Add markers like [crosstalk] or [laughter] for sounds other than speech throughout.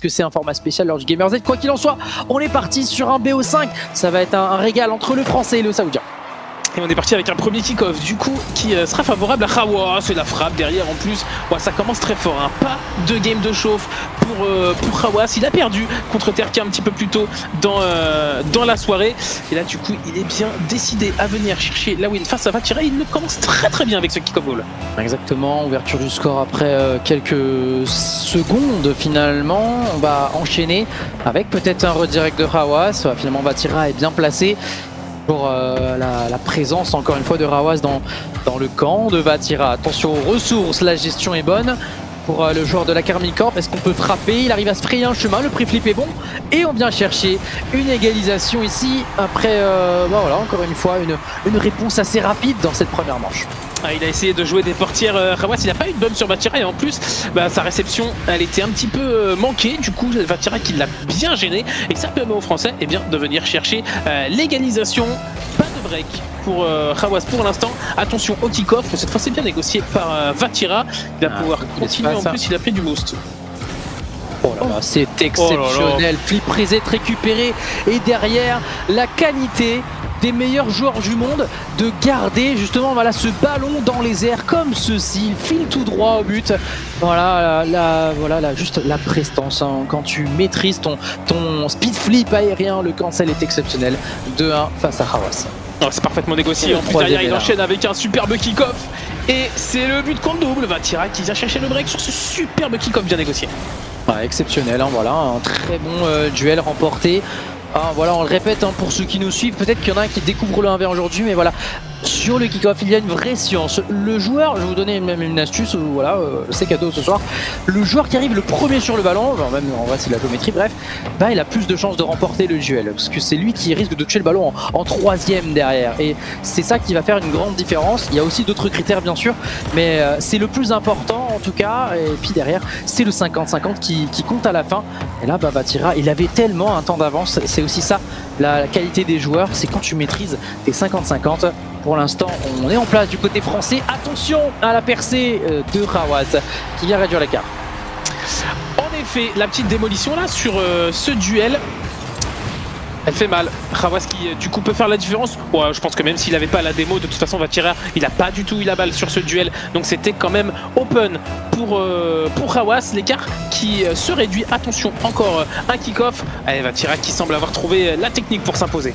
Que c'est un format spécial lors du Gamer Z Quoi qu'il en soit, on est parti sur un BO5. Ça va être un régal entre le français et le saoudien. Et on est parti avec un premier kick-off du coup qui euh, sera favorable à Hawa. C'est la frappe derrière en plus. Ouais, ça commence très fort. Hein. Pas de game de chauffe pour, euh, pour Hawas. Il a perdu contre Terka un petit peu plus tôt dans, euh, dans la soirée. Et là du coup il est bien décidé à venir chercher la win face à Vatira. Il commence très très bien avec ce kick-off goal. Exactement, ouverture du score après euh, quelques secondes finalement. On va enchaîner avec peut-être un redirect de Hawas. Finalement Vatira est bien placé pour euh, la, présence encore une fois de Rawas dans, le camp de Vatira. Attention aux ressources, la gestion est bonne pour euh, le joueur de la Carmine Corp. Est-ce qu'on peut frapper? Il arrive à se frayer un chemin, le pré-flip est bon et on vient chercher une égalisation ici après, euh, bah voilà, encore une fois, une réponse assez rapide dans cette première manche. Ah, il a essayé de jouer des portières euh, il n'a pas eu de bum sur Vatira et en plus bah, sa réception elle était un petit peu euh, manquée du coup Vatira qui l'a bien gêné et ça permet aux Français eh bien, de venir chercher euh, l'égalisation. Pas de break pour euh, Hawas pour l'instant. Attention au kick-off, cette fois c'est bien négocié par euh, Vatira. Il va Ah, pouvoir continuer en plus il a pris du boost. Oh là là, c'est exceptionnel. Flip reset récupéré et derrière la qualité des meilleurs joueurs du monde de garder justement voilà ce ballon dans les airs comme ceci, il file tout droit au but. Voilà, la, la- voilà la, juste la prestance hein. quand tu maîtrises ton, ton speed flip aérien, le cancel est exceptionnel. 2-1 face à Hawas. Oh, c'est parfaitement négocié. En plus derrière il enchaîne avec un superbe kick-off. Et c'est le but contre double. Vatira qui vient chercher le break sur ce superbe kick-off bien négocié. Ouais, exceptionnel, hein, voilà, un très bon euh, duel remporté. Ah, voilà, on le répète hein, pour ceux qui nous suivent, peut-être qu'il y en a un qui découvre le 1v aujourd'hui, mais voilà, sur le kick-off, il y a une vraie science. Le joueur, je vais vous donner même une astuce, euh, voilà, euh, c'est cadeau ce soir. Le joueur qui arrive le premier sur le ballon, enfin, même en vrai c'est la géométrie, bref, bah, il a plus de chances de remporter le duel, parce que c'est lui qui risque de toucher le ballon en, troisième derrière. Et c'est ça qui va faire une grande différence. Il y a aussi d'autres critères bien sûr, mais euh, c'est le plus important en tout cas. Et puis derrière, c'est le 50-50 qui, compte à la fin. Et là, bah, il avait tellement un temps d'avance. C'est aussi ça, la qualité des joueurs, c'est quand tu maîtrises tes 50-50. Pour l'instant, on est en place du côté français. Attention à la percée euh, de Rawaz qui vient réduire l'écart. En effet, la petite démolition là sur euh, ce duel, elle fait mal. Hawas qui euh, du coup peut faire la différence. Ouais, je pense que même s'il n'avait pas la démo, de toute façon Vatira, il a pas du tout eu la balle sur ce duel. Donc c'était quand même open pour, euh, pour. L'écart qui se réduit. Attention, encore un kick-off. Allez, Vatira qui semble avoir trouvé la technique pour s'imposer.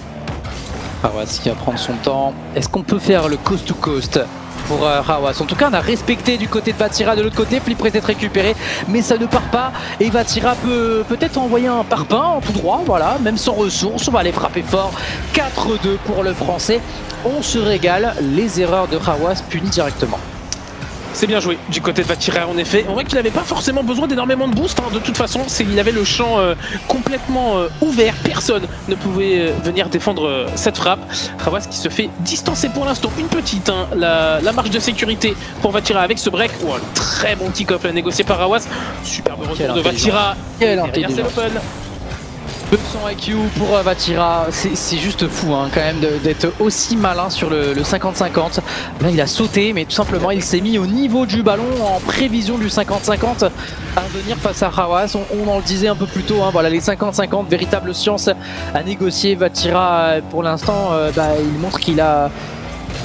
Hawas qui va prendre son temps. Est-ce qu'on peut faire le coast to coast pour euh, Hawas En tout cas, on a respecté du côté de Vatira, de l'autre côté, Flip peut être récupéré, mais ça ne part pas. Et Vatira peut peut-être envoyer un parpaing en tout droit, voilà, même sans ressources. On va aller frapper fort. 4-2 pour le français. On se régale. Les erreurs de Hawas punies directement. C'est bien joué du côté de Vatira en effet. On voit qu'il n'avait pas forcément besoin d'énormément de boost. hein. De toute façon, il avait le champ euh, complètement euh, ouvert. Personne ne pouvait euh, venir défendre cette frappe. Hawas qui se fait distancer pour l'instant. Une petite, hein, la, la marge de sécurité pour Vatira avec ce break. Oh, un très bon kick-off négocié par Hawas. Superbe retour de. Vatira. C'est intelligence. L'open. 200 IQ pour euh, Vatira, c'est juste fou hein, quand même d'être aussi malin sur le le 50-50. Là il a sauté mais tout simplement il s'est mis au niveau du ballon en prévision du 50-50 à venir face à Hawas. On, on en le disait un peu plus tôt, hein, voilà les 50-50, véritable science à négocier. Vatira euh, pour l'instant euh, bah, il montre qu'il a...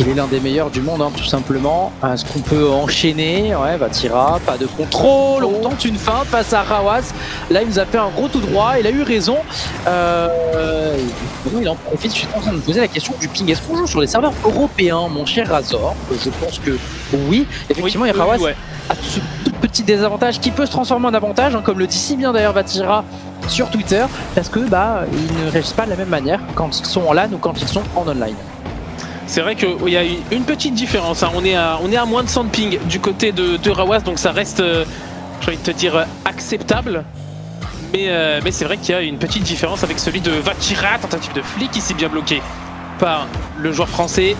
Il est l'un des meilleurs du monde, hein, tout simplement. Est-ce qu'on peut enchaîner Ouais, Vatira, pas de contrôle. On tente une feinte face à Hawas. Là, il nous a fait un gros tout droit. Il a eu raison. Euh, il en profite. Je suis en train de me poser la question du ping. Est-ce qu'on joue sur les serveurs européens, mon cher Razor? Je pense que oui. Effectivement, Oui, et Hawas oui, ouais. a ce tout petit désavantage qui peut se transformer en avantage, hein, comme le dit si bien d'ailleurs Vatira sur Twitter, parce que bah ils ne réagissent pas de la même manière quand ils sont en LAN ou quand ils sont en online. C'est vrai qu'il y a une- petite différence. hein. On, est à, moins de 100 de ping du côté de, de Rawas, donc ça reste, euh, j'ai envie de te dire, acceptable. Mais, euh, c'est vrai qu'il y a une petite différence avec celui de Vatira, tentative de flic ici bien bloqué par le joueur français.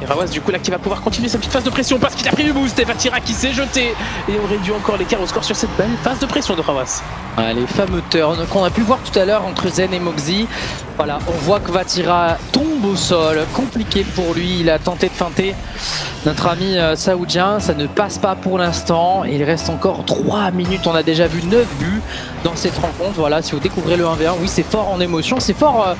Et Rawas du coup là qui va pouvoir continuer sa petite phase de pression parce qu'il a pris du boost et Vatira qui s'est jeté et on réduit encore l'écart au score sur cette belle phase de pression de Rawas. Ah, les fameux turns qu'on a pu voir tout à l'heure entre Zen et Moxie. Voilà, on voit que Vatira tombe au sol, compliqué pour lui, il a tenté de feinter. Notre ami euh, saoudien, ça ne passe pas pour l'instant, il reste encore 3 minutes, on a déjà vu 9 buts dans cette rencontre, voilà, si vous découvrez le 1v1, oui c'est fort en émotion, c'est fort euh,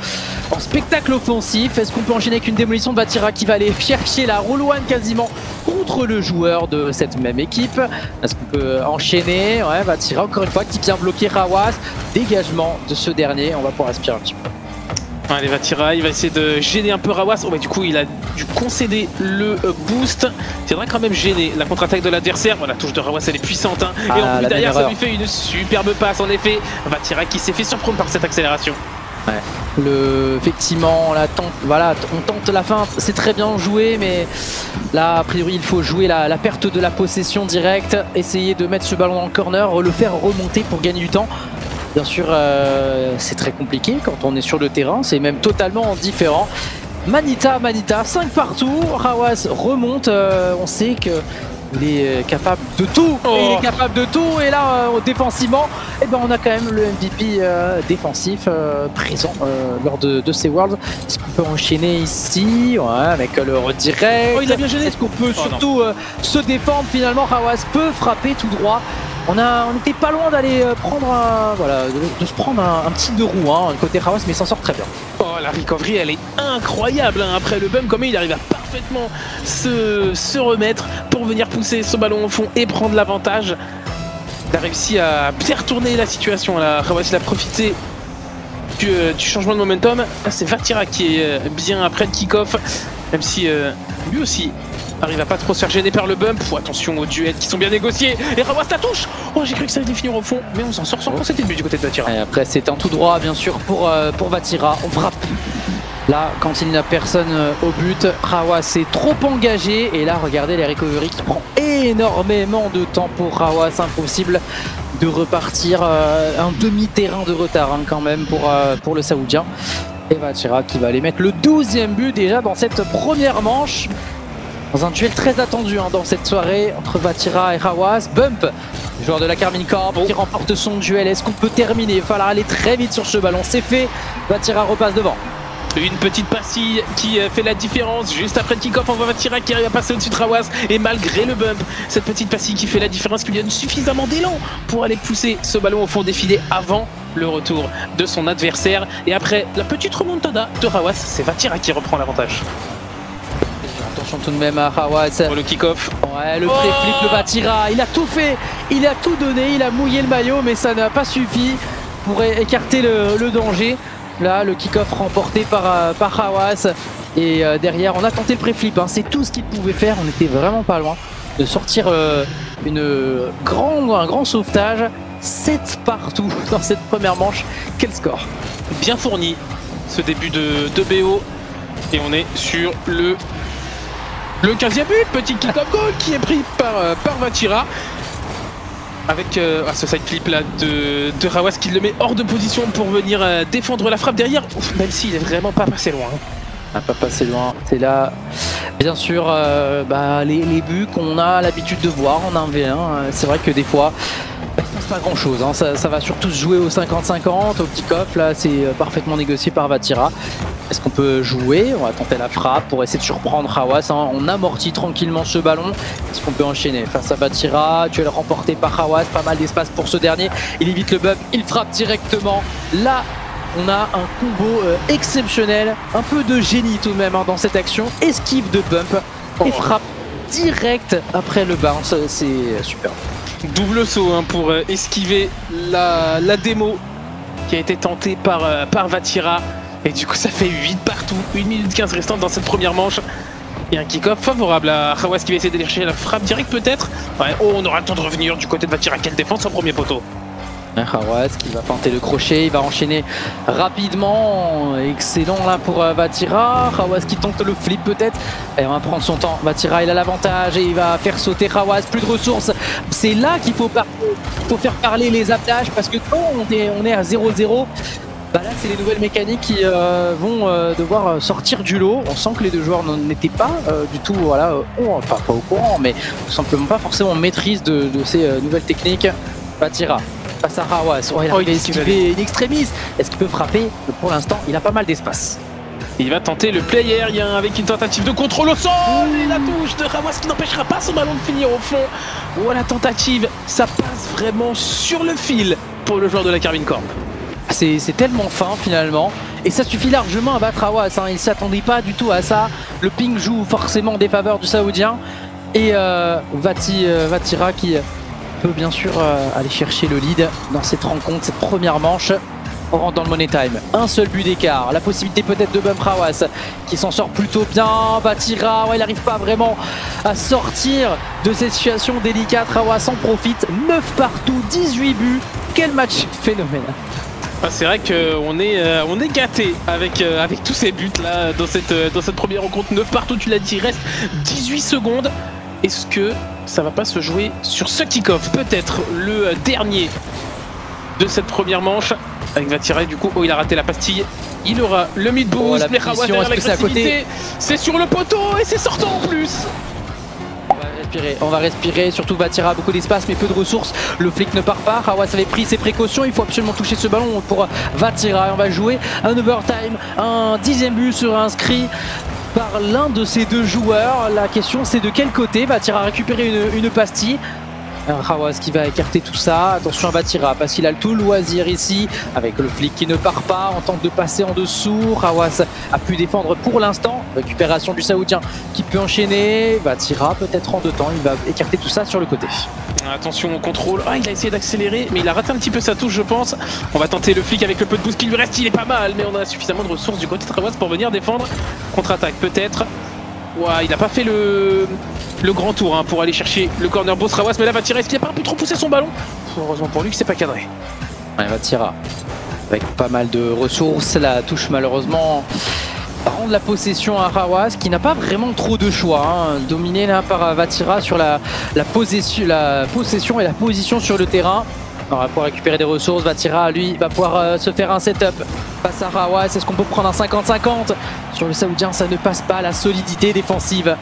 en spectacle offensif, est-ce qu'on peut enchaîner avec une démolition de Vatira qui va aller [laughs] chercher la roll quasiment contre le joueur de cette même équipe? Est-ce qu'on peut enchaîner? Ouais, Vatira encore une fois qui vient bloquer Rawas, dégagement de ce dernier, on va pouvoir respirer un petit peu. Allez, Vatira, il va essayer de gêner un peu Rawas. Oh, bah, du coup, il a dû concéder le euh, boost. Il faudrait quand même gêner la contre-attaque de l'adversaire. Voilà, la touche de Rawas, elle est puissante. Hein. Et Ah, en plus, la derrière, ça lui fait une superbe passe, en effet. Vatira qui s'est fait surprendre par cette accélération. Le, effectivement, la tente, voilà, on tente la feinte, c'est très bien joué, mais là, a priori, il faut jouer la, la perte de la possession directe, essayer de mettre ce ballon dans le corner, le faire remonter pour gagner du temps. Bien sûr, euh, c'est très compliqué quand on est sur le terrain, c'est même totalement différent. Manita, Manita, 5 partout, Rawas remonte, euh, on sait que il est capable de tout, Oh. il est capable de tout, et là, euh, défensivement, eh ben, on a quand même le MVP euh, défensif euh, présent euh, lors de, de ces Worlds. Est-ce qu'on peut enchaîner ici? Ouais, avec le redirect Oh, il a bien gêné. Est-ce qu'on peut Oh, surtout euh, se défendre Finalement, Hawas peut frapper tout droit. On a, on n'était pas loin d'aller euh, prendre un, voilà, de, se prendre un, petit deux roues hein, côté Hawas, mais s'en sort très bien. Oh, la recovery, elle est incroyable. hein. Après le bump, comment il arrive à parfaitement se, se remettre pour venir pousser ce ballon au fond et prendre l'avantage. Il a réussi à bien retourner la situation. Là. Rawas, il a profité du, euh, changement de momentum. Là, c'est Vatira qui est euh, bien après le kick-off, même si euh, lui aussi arrive à pas trop se faire gêner par le bump. Faut attention aux duels qui sont bien négociés. Et Rawas la touche Oh, j'ai cru que ça allait finir au fond, mais on s'en sort sans procéder de but du côté de Vatira. Et après, c'est un tout droit, bien sûr, pour, euh, pour Vatira. On frappe. Là, quand il n'y a personne euh, au but, Rawas est trop engagé. Et là, regardez les recovery qui prend énormément de temps pour Rawas. Impossible de repartir. euh, un demi-terrain de retard, hein, quand même, pour, euh, pour le Saoudien. Et Vatira qui va aller mettre le 12e but déjà dans cette première manche. Dans un duel très attendu hein, dans cette soirée entre Vatira et Rawas. Bump, joueur de la Carmine Corp, qui remporte son duel. Est-ce qu'on peut terminer? Il va falloir aller très vite sur ce ballon. C'est fait. Vatira repasse devant. Une petite pastille qui euh, fait la différence. Juste après le kick-off, on voit Vatira qui arrive à passer au-dessus de Rawas. Et malgré le bump, cette petite pastille qui fait la différence, qui lui donne suffisamment d'élan pour aller pousser ce ballon au fond défilé avant le retour de son adversaire. Et après la petite remontada de Rawas, c'est Vatira qui reprend l'avantage. Tout de même à Rawas. Pour le kick-off, Ouais, le pré-flip de Vatira. Il a tout fait. Il a tout donné. Il a mouillé le maillot, mais ça n'a pas suffi pour écarter le, le danger. Là, le kick-off remporté par, euh, par Hawas. Et euh, derrière, on a tenté le pré-flip. hein. C'est tout ce qu'il pouvait faire. On n'était vraiment pas loin de sortir euh, une grand, un grand sauvetage. 7 partout [laughs] dans cette première manche. Quel score bien fourni ce début de, de BO. Et on est sur le, le 15e but, petit kick-off goal qui est pris par, euh, par Vatira. Avec euh, ah, ce side flip là de, de Rawas qui le met hors de position pour venir euh, défendre la frappe derrière, même s'il est vraiment pas passé loin. hein. N'a pas passé loin. C'est là, bien sûr, bah, les, buts qu'on a l'habitude de voir en 1v1. euh, C'est vrai que des fois, pas grand chose. Ça, ça va surtout se jouer au 50-50, au kick-off. Là, c'est euh, parfaitement négocié par Vatira. Est-ce qu'on peut jouer? On va tenter la frappe pour essayer de surprendre Hawas. hein. On amortit tranquillement ce ballon. Est-ce qu'on peut enchaîner? Face à Vatira Duel remporté par Hawas. Pas mal d'espace pour ce dernier. Il évite le bump. Il frappe directement. Là, on a un combo euh, exceptionnel, un peu de génie tout de même hein, dans cette action. Esquive de bump et Oh. frappe direct après le bounce. C'est super. Double saut hein, pour euh, esquiver la, démo qui a été tentée par, euh, par Vatira. Et du coup, ça fait 8 partout, 1 minute 15 restante dans cette première manche. Et un kick-off favorable à Hawas qui va essayer d'aller chercher la frappe directe peut-être. Ouais, oh, on aura le temps de revenir du côté de Vatira. Quelle défense au premier poteau. Hawas qui va tenter le crochet, il va enchaîner rapidement. Excellent là pour euh, Vatira. Hawas qui tente le flip peut-être. Et on va prendre son temps. Vatira il a l'avantage et il va faire sauter Hawas. Plus de ressources. C'est là qu'il faut, faire parler les attaches parce que quand on est, à 0-0, bah là c'est les nouvelles mécaniques qui euh, vont euh, devoir sortir du lot. On sent que les deux joueurs n'en étaient pas du tout, voilà, au- enfin courant, mais tout simplement pas forcément en maîtrise de, de ces nouvelles techniques. Vatira face à Rawas. Oh, il a esquivé une extrémiste. Est-ce qu'il peut frapper Pour l'instant, il a pas mal d'espace. Il va tenter le play aérien avec une tentative de contrôle au sol et la touche de Rawas qui n'empêchera pas son ballon de finir au fond. Oh la tentative, ça passe vraiment sur le fil pour le joueur de la Carmine Corp. C'est c'est tellement fin finalement. Et ça suffit largement à battre Awas. Hein. Il ne s'attendait pas du tout à ça. Le ping joue forcément en défaveur du Saoudien. Et euh, Vati, euh, Vatira qui peut bien sûr euh, aller chercher le lead dans cette rencontre, cette première manche. On rentre dans le money time. Un seul but d'écart. La possibilité peut-être de bump Rawas qui s'en sort plutôt bien. Vatira, ouais, il n'arrive pas vraiment à sortir de cette situation délicate. Rawas en profite. 9 partout, 18 buts. Quel match phénoménal. Ah, c'est vrai qu'on est, euh, on est gâté avec, euh, tous ces buts là dans cette, dans cette première rencontre. 9 partout, tu l'as dit, il reste 18 secondes. Est-ce que ça va pas se jouer sur ce kick-off Peut-être le dernier de cette première manche? Avec Vatira, du coup, oh, il a raté la pastille. Il aura le mid Oh, boost, côté l'agressivité. C'est sur le poteau et c'est sortant en plus. On va respirer, on va respirer, surtout Vatira a beaucoup d'espace mais peu de ressources. Le flic ne part pas, Hawas avait pris ses précautions, il faut absolument toucher ce ballon pour Vatira. On va jouer un overtime, un dixième but sera inscrit par l'un de ces deux joueurs. La question c'est de quel côté Vatira a récupéré une, une pastille. Hawas qui va écarter tout ça. Attention à Vatira parce qu'il a le tout loisir ici avec le flic qui ne part pas. On tente de passer en dessous. Hawas a pu défendre pour l'instant. Récupération du Saoudien qui peut enchaîner. Vatira peut-être en deux temps. Il va écarter tout ça sur le côté. Attention au contrôle. Ah, il a essayé d'accélérer, mais il a raté un petit peu sa touche, je pense. On va tenter le flic avec le peu de boost qui lui reste. Il est pas mal, mais on a suffisamment de ressources du côté de Trawas pour venir défendre. Contre-attaque, peut-être. Ouah, il n'a pas fait le, grand tour hein, pour aller chercher le corner boss Rawas, mais là va tirer. Est-ce qu'il a pas un peu trop poussé son ballon Heureusement pour lui que c'est pas cadré. Ouais, Vatira avec pas mal de ressources. La touche malheureusement rendre la possession à Rawas qui n'a pas vraiment trop de choix. hein. Dominé là par Vatira sur la possession et la position sur le terrain. On va pouvoir récupérer des ressources. Vatira, lui, va pouvoir euh, se faire un setup face à Rawas. Est-ce qu'on peut prendre un 50-50 Sur le Saoudien, ça ne passe pas. La solidité défensive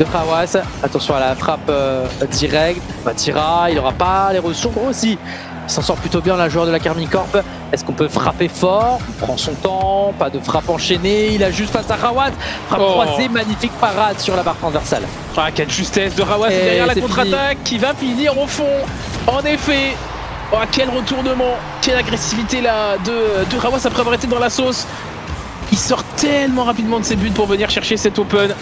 de Rawas. Attention à la frappe euh, directe. Vatira, il n'aura pas les ressources aussi. Il s'en sort plutôt bien, la joueur de la Carmine Corp. Est-ce qu'on peut frapper fort? On prend son temps, pas de frappe enchaînée. Il a juste face à Rawat. Frappe Oh. croisée, magnifique parade sur la barre transversale. Ah, quelle justesse de Rawas Et derrière la c'est contre-attaque qui va finir au fond. En effet, oh, quel retournement, quelle agressivité là de, de Rawas après avoir été dans la sauce. Il sort tellement rapidement de ses buts pour venir chercher cet open.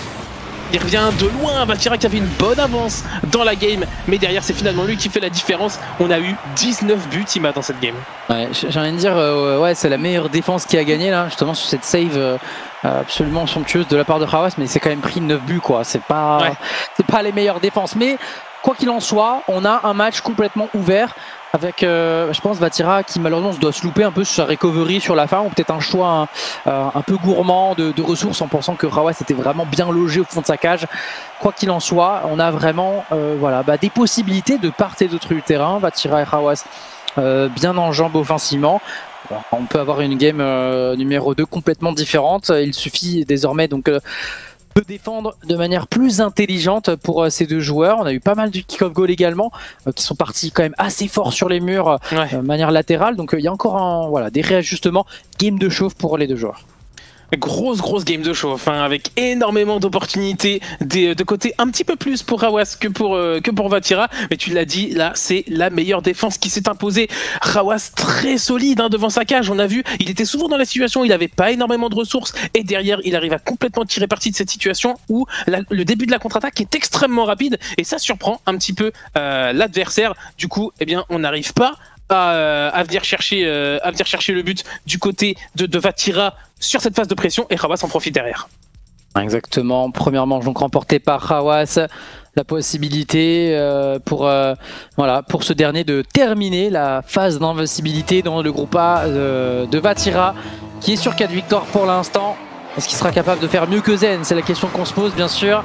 Il revient de loin, Vatira qui avait une bonne avance dans la game, mais derrière c'est finalement lui qui fait la différence. On a eu 19 buts Ima dans cette game. Ouais, j'ai envie de dire, euh, ouais, c'est la meilleure défense qui a gagné là, justement sur cette save euh, absolument somptueuse de la part de Rawas, mais c'est quand même pris 9 buts quoi. C'est pas, Ouais. c'est pas les meilleures défenses, mais quoi qu'il en soit, on a un match complètement ouvert avec, euh, je pense, Vatira qui malheureusement doit se louper un peu sur sa recovery sur la fin, ou peut-être un choix un, euh, un peu gourmand de, de ressources en pensant que Rawas était vraiment bien logé au fond de sa cage. Quoi qu'il en soit, on a vraiment, euh, voilà, bah, des possibilités de part et d'autre du terrain. Vatira et Rawas euh, bien en jambes offensivement. On peut avoir une game euh, numéro 2 complètement différente. Il suffit désormais donc de défendre de manière plus intelligente pour euh, ces deux joueurs. On a eu pas mal de kick-off goal également euh, qui sont partis quand même assez fort sur les murs euh, Ouais. de manière latérale. Donc il y a encore un, voilà, des réajustements. Game de chauffe pour les deux joueurs. Grosse, grosse game de chauffe, hein, avec énormément d'opportunités, des- de côté un petit peu plus pour Rawas que pour, euh, que pour Vatira. Mais tu l'as dit, là, c'est la meilleure défense qui s'est imposée. Rawas très solide hein, devant sa cage, on a vu, il était souvent dans la situation, où il n'avait pas énormément de ressources, et derrière, il arrive à complètement tirer parti de cette situation où le début de la contre-attaque est extrêmement rapide, et ça surprend un petit peu euh, l'adversaire. Du coup, eh bien, on n'arrive pas à, euh, à venir chercher, euh, à venir chercher le but du côté de, de Vatira sur cette phase de pression et Rawas en profite derrière. Exactement. Première manche donc remportée par Hawas. La possibilité euh, pour, ce dernier de terminer la phase d'invincibilité dans le groupe A de Vatira qui est sur 4 victoires pour l'instant. Est-ce qu'il sera capable de faire mieux que Zen? C'est la question qu'on se pose bien sûr.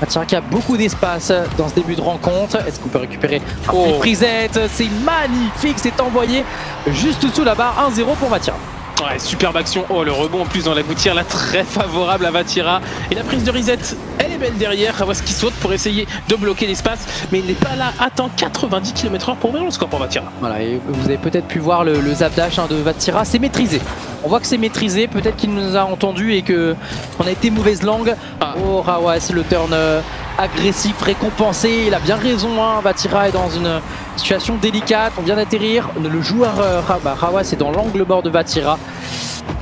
Vatira qui a beaucoup d'espace dans ce début de rencontre. Est-ce qu'on peut récupérer un Oh. free prisette C'est magnifique, c'est envoyé juste sous la barre 1-0 pour Vatira. Ouais, superbe action. Oh, le rebond en plus dans la gouttière, là, très favorable à Vatira. Et la prise de reset, elle est belle derrière. ce qui saute pour essayer de bloquer l'espace, mais il n'est pas là. Attend 90 km/h pour ouvrir le score pour Vatira. Voilà, et vous avez peut-être pu voir le, zap dash hein, de Vatira, c'est maîtrisé. On voit que c'est maîtrisé, peut-être qu'il nous a entendu et qu'on a été mauvaise langue. Ah. Oh, Rawas, le turn euh, agressif, récompensé. Il a bien raison, hein. Vatira est dans une situation délicate. On vient d'atterrir. Le joueur euh, bah, Rawas est dans l'angle mort de Vatira.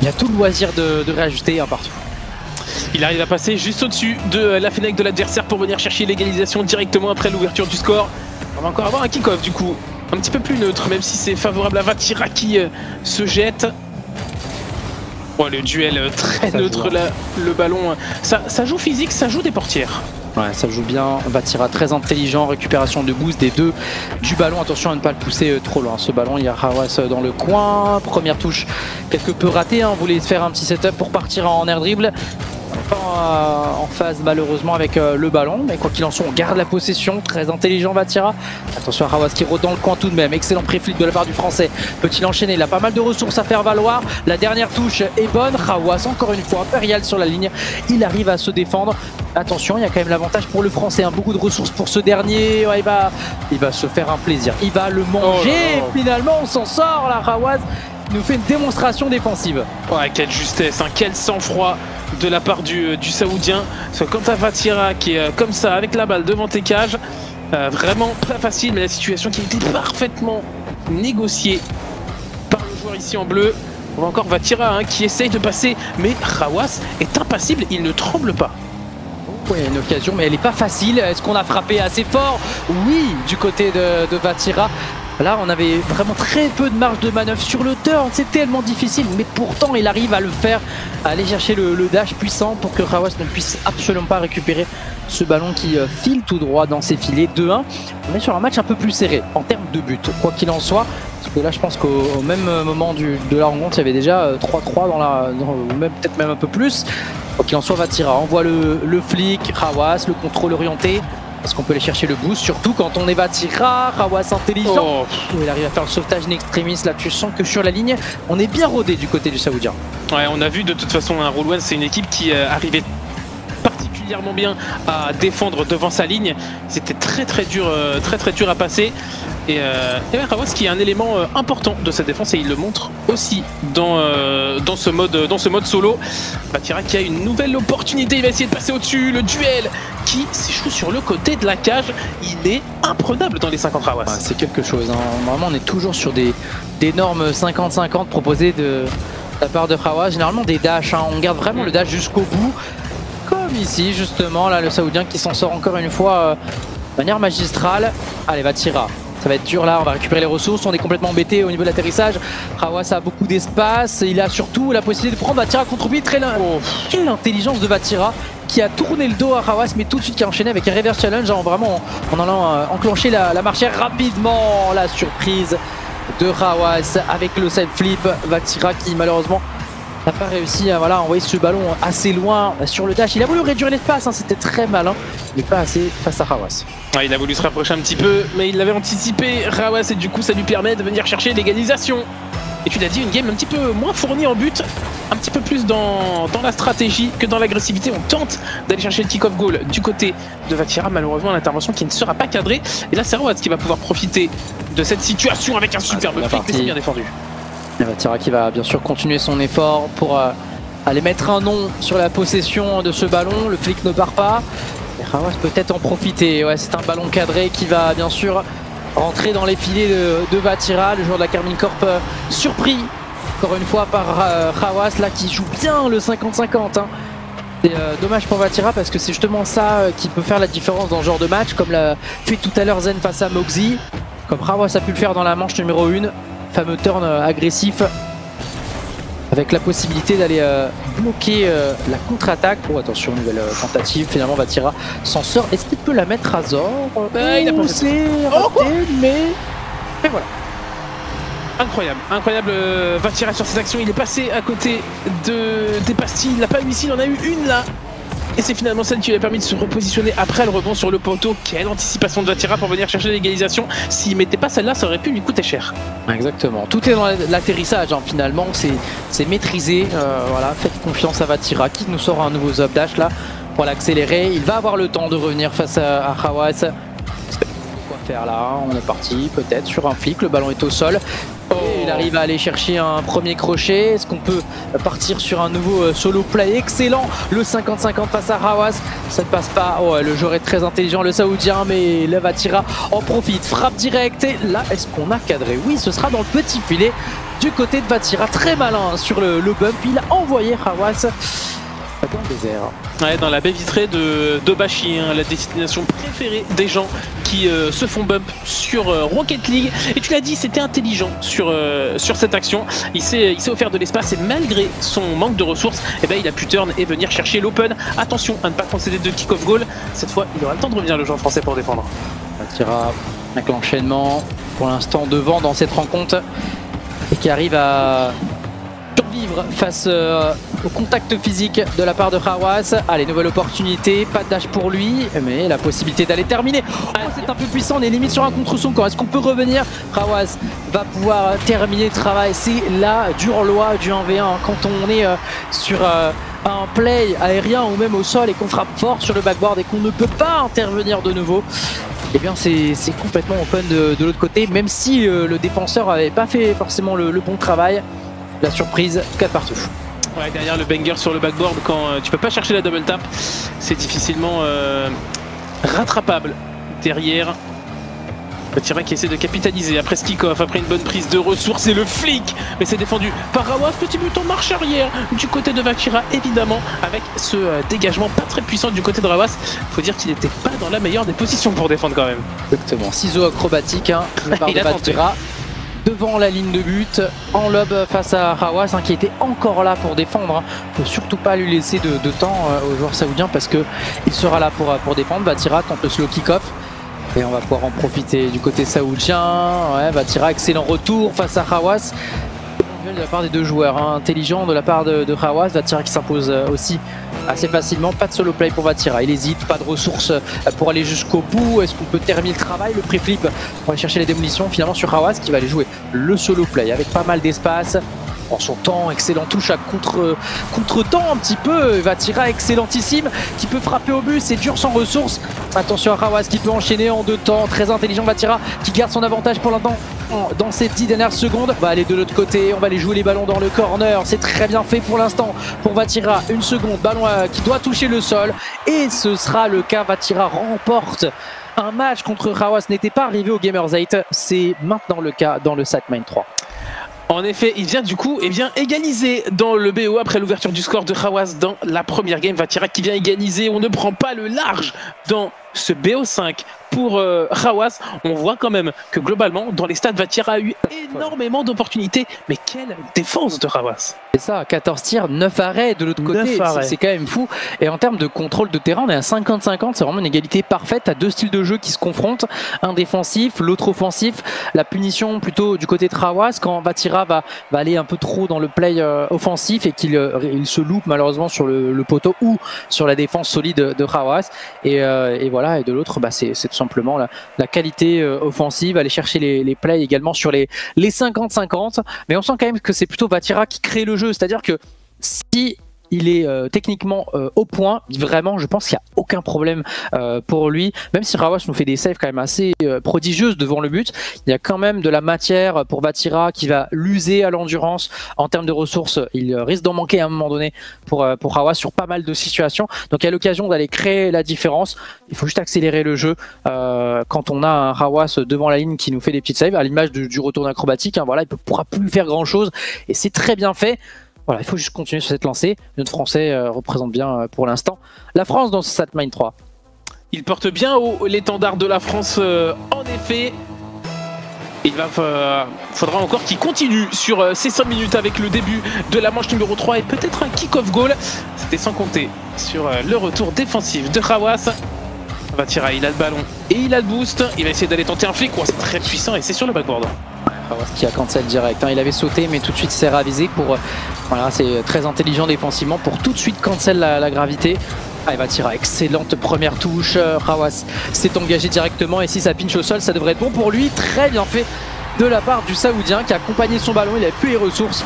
Il a tout le loisir de, réajuster un partout. Il arrive à passer juste au-dessus de la fenêtre de l'adversaire pour venir chercher l'égalisation directement après l'ouverture du score. On va encore avoir un kick-off du coup, un petit peu plus neutre, même si c'est favorable à Vatira qui euh, se jette. Oh, le duel euh, très neutre, là, le ballon, ça, ça joue physique, ça joue des portières. Ouais, ça joue bien. Vatira très intelligent. Récupération de boost des deux du ballon. Attention à ne pas le pousser euh, trop loin. Ce ballon, il y a Hawas dans le coin. Première touche quelque peu ratée. Hein. On voulait faire un petit setup pour partir en air dribble en phase malheureusement avec euh, le ballon. Mais quoi qu'il en soit, on garde la possession. Très intelligent Vatira. Attention à Rawas qui rôde dans le coin tout de même. Excellent préflip de la part du français. Peut-il enchaîner? Il a pas mal de ressources à faire valoir. La dernière touche est bonne. Rawas encore une fois impérial sur la ligne. Il arrive à se défendre. Attention, il y a quand même l'avantage pour le français. Hein. Beaucoup de ressources pour ce dernier. il, va, il va se faire un plaisir. Il va le manger. Oh Finalement, on s'en sort là. Rawaz nous fait une démonstration défensive. Ouais, quelle justesse, hein. quel sang-froid de la part du, euh, du Saoudien. Quant à Fatira qui est euh, comme ça avec la balle devant tes cages, euh, vraiment pas facile, mais la situation qui a été parfaitement négociée par le joueur ici en bleu. On voit encore Vatira hein, qui essaye de passer, mais Rawas est impassible, il ne tremble pas. Oui, une occasion, mais elle n'est pas facile. Est-ce qu'on a frappé assez fort? Oui, du côté de, de Vatira. Là, on avait vraiment très peu de marge de manœuvre sur le turn. C'est tellement difficile, mais pourtant, il arrive à le faire, à aller chercher le, dash puissant pour que Rawas ne puisse absolument pas récupérer ce ballon qui euh, file tout droit dans ses filets. 2-1. On est sur un match un peu plus serré en termes de but, quoi qu'il en soit. Parce que là, je pense qu'au même moment de la rencontre, il y avait déjà 3-3 euh, dans la, peut-être même un peu plus. Quoi qu'il en soit, Vatira envoie le, le flic, Rawas, le contrôle orienté. Est-ce qu'on peut aller chercher le boost Surtout quand on est Vatira, Rawas intelligent. Oh. Il arrive à faire le sauvetage in extremis. Là, tu sens que sur la ligne, on est bien rodé du côté du Saoudien. Ouais, on a vu de toute façon, un Roll One, c'est une équipe qui euh, arrivait particulièrement bien à défendre devant sa ligne. C'était très très dur, euh, très très dur à passer. Et, euh, ce qui est un élément euh, important de cette défense et il le montre aussi dans, euh, dans, ce, mode, dans ce mode solo. Batira qui a une nouvelle opportunité, il va essayer de passer au-dessus, le duel qui s'échoue sur le côté de la cage, il est imprenable dans les 50 Rawas. c'est quelque chose, hein. vraiment on est toujours sur des, normes 50-50 proposées de, la part de Rawas, généralement des dashs, hein. on garde vraiment le dash jusqu'au bout, comme ici justement, là le Saoudien qui s'en sort encore une fois de manière magistrale. Allez, Batira ça va être dur là, on va récupérer les ressources, on est complètement embêté au niveau de l'atterrissage. Rawas a beaucoup d'espace, il a surtout la possibilité de prendre Vatira contre lui. Très oh. Quelle intelligence de Vatira qui a tourné le dos à Rawas mais tout de suite qui a enchaîné avec un reverse challenge en vraiment en allant euh, enclencher la, la marche rapidement. La surprise de Rawas avec le side flip. Vatira qui malheureusement n'a pas réussi à voilà, envoyer ce ballon assez loin sur le dash. Il a voulu réduire l'espace, hein, c'était très malin, mais pas assez face à Rawas. il a voulu se rapprocher un petit peu, mais il l'avait anticipé, Rawas, et du coup ça lui permet de venir chercher l'égalisation. Et tu l'as dit, une game un petit peu moins fournie en but, un petit peu plus dans, dans la stratégie que dans l'agressivité. On tente d'aller chercher le kick-off goal du côté de Vatira, malheureusement l'intervention qui ne sera pas cadrée. Et là c'est Rawas qui va pouvoir profiter de cette situation avec un superbe ah, flic, mais c'est bien défendu. Vatira qui va bien sûr continuer son effort pour euh, aller mettre un nom sur la possession de ce ballon. Le flic ne part pas. Rawas peut-être en profiter. C'est un ballon cadré qui va bien sûr rentrer dans les filets de, de le joueur de la Carmine Corp euh, surpris encore une fois par euh, là qui joue bien le 50-50. Hein. C'est dommage pour Vatira parce que c'est justement ça qui peut faire la différence dans ce genre de match, comme l'a fait tout à l'heure Zen face à Moxie, comme Rawas a pu le faire dans la manche numéro 1 fameux turn euh, agressif. Avec la possibilité d'aller euh, bloquer euh, la contre-attaque. Oh attention, nouvelle tentative, finalement Vatira s'en sort. Est-ce qu'il peut la mettre à Zor bah, Il a pas oh, mais... mais voilà. Incroyable, incroyable Vatira sur ses actions, il est passé à côté de, des pastilles, il n'a pas eu ici, il en a eu une là Et c'est finalement celle qui lui a permis de se repositionner après le rebond sur le poteau. Quelle anticipation de Vatira pour venir chercher l'égalisation. S'il mettait pas celle-là, ça aurait pu lui coûter cher. Exactement. Tout est dans l'atterrissage hein, finalement. C'est maîtrisé. Euh, voilà, faites confiance à Vatira qui nous sort un nouveau zop dash là pour l'accélérer. Il va avoir le temps de revenir face à, à Hawass. Faire là On est parti peut-être sur un flic. Le ballon est au sol. Il arrive à aller chercher un premier crochet. Est-ce qu'on peut partir sur un nouveau euh, solo play? Excellent Le 50-50 face à Hawass. Ça ne passe pas. Oh, le joueur est très intelligent, le Saoudien, mais le Vatira en profite. Frappe directe. Et là, est-ce qu'on a cadré? Oui, ce sera dans le petit filet du côté de Vatira. Très malin sur le, le bump. Il a envoyé Hawass dans le désert. Ouais, dans la baie vitrée de Dobashi, hein, la destination préférée des gens qui euh, se font bump sur euh, Rocket League. Et tu l'as dit, c'était intelligent sur, euh, sur cette action. Il s'est offert de l'espace et malgré son manque de ressources, eh ben, il a pu turn et venir chercher l'open. Attention à ne pas concéder de kick-off goal. Cette fois, il aura le temps de revenir le joueur français pour défendre. On tira avec l'enchaînement pour l'instant devant dans cette rencontre et qui arrive à survivre face au contact physique de la part de Hawass. Allez, nouvelle opportunité, pas de dash pour lui, mais la possibilité d'aller terminer. Oh, c'est un peu puissant, on est limite sur un contre son camp. Est-ce qu'on peut revenir Hawass va pouvoir terminer le travail. C'est la dure loi du 1v1 quand on est euh, sur euh, un play aérien ou même au sol et qu'on frappe fort sur le backboard et qu'on ne peut pas intervenir de nouveau. Eh bien c'est complètement open de, l'autre côté, même si euh, le défenseur n'avait pas fait forcément le, le bon travail. La surprise, 4 partout. Ouais, derrière le banger sur le backboard, quand euh, tu peux pas chercher la double tap, c'est difficilement euh, rattrapable. Derrière, Batira qui essaie de capitaliser après ce kick-off, après une bonne prise de ressources et le flic Mais c'est défendu par Rawas, petit but en marche arrière du côté de Vakira évidemment avec ce euh, dégagement pas très puissant du côté de Rawas. Faut dire qu'il n'était pas dans la meilleure des positions pour défendre quand même. Exactement, ciseaux acrobatiques hein, de [laughs] part de Vakira devant la ligne de but en lob face à Hawass hein, qui était encore là pour défendre. Il ne faut surtout pas lui laisser de, temps euh, au joueur saoudien parce qu'il sera là pour, pour défendre. Batira tente le slow kick-off. Et on va pouvoir en profiter du côté saoudien. Ouais, excellent retour face à Hawass de la part des deux joueurs, hein. intelligent de la part de, de Hawass, Vatira qui s'impose euh, aussi assez facilement, pas de solo play pour Vatira, il hésite, pas de ressources euh, pour aller jusqu'au bout, est-ce qu'on peut terminer le travail, le pré-flip pour aller chercher les démolitions finalement sur Hawass qui va aller jouer le solo play avec pas mal d'espace, en son temps, excellent touche à contre, contre temps un petit peu, Vatira excellentissime qui peut frapper au but, c'est dur sans ressources, attention à Hawass qui peut enchaîner en deux temps, très intelligent Vatira qui garde son avantage pour l'instant dans ces 10 dernières secondes. On va aller de l'autre côté, on va aller jouer les ballons dans le corner. C'est très bien fait pour l'instant pour Vatira. Une seconde, ballon euh, qui doit toucher le sol. Et ce sera le cas. Vatira remporte un match contre Rawas. N'était pas arrivé au Gamers 8. C'est maintenant le cas dans le Satmine 3. En effet, il vient du coup eh bien, égaliser dans le BO après l'ouverture du score de Hawas dans la première game. Vatira qui vient égaliser. On ne prend pas le large dans ce BO5 pour euh, on voit quand même que globalement, dans les stades, Vatira a eu énormément d'opportunités. Mais quelle défense de Rawas C'est ça, 14 tirs, 9 arrêts de l'autre côté, c'est quand même fou. Et en termes de contrôle de terrain, on est à 50-50, c'est vraiment une égalité parfaite à deux styles de jeu qui se confrontent, un défensif, l'autre offensif. La punition plutôt du côté de Rawas, quand Vatira va, va aller un peu trop dans le play euh, offensif et qu'il euh, il se loupe malheureusement sur le, poteau ou sur la défense solide de Rawas. Et, euh, et, voilà, et de l'autre, bah, c'est tout simplement la, qualité offensive, aller chercher les, les plays également sur les 50-50. Mais on sent quand même que c'est plutôt Vatira qui crée le jeu. C'est-à-dire que si il est euh, techniquement euh, au point. Vraiment, je pense qu'il n'y a aucun problème euh, pour lui. Même si Rawas nous fait des saves quand même assez prodigieuses devant le but, il y a quand même de la matière pour Vatira qui va l'user à l'endurance. En termes de ressources, il risque d'en manquer à un moment donné pour, pour Rawas sur pas mal de situations. Donc il y a l'occasion d'aller créer la différence. Il faut juste accélérer le jeu quand on a un Rawas devant la ligne qui nous fait des petites saves, à l'image du, retour acrobatique. Hein, voilà, il ne pourra plus faire grand chose et c'est très bien fait. Voilà, il faut juste continuer sur cette lancée. Notre Français euh, représente bien euh, pour l'instant la France dans ce Satmine 3. Il porte bien l'étendard de la France, euh, en effet. Il va, faudra encore qu'il continue sur ces 5 minutes avec le début de la manche numéro 3 et peut-être un kick-off goal. C'était sans compter sur le retour défensif de Khawas. Va tirer, il a le ballon et il a le boost. Il va essayer d'aller tenter un flic. c'est très puissant et c'est sur le backboard qui a cancel direct. Hein. Il avait sauté, mais tout de suite s'est ravisé pour. Euh, voilà, c'est très intelligent défensivement pour tout de suite cancel la, gravité. Ah, il va tirer, excellente première touche. Rawas s'est engagé directement et si ça pinche au sol, ça devrait être bon pour lui. Très bien fait de la part du Saoudien qui a accompagné son ballon. Il avait plus les ressources.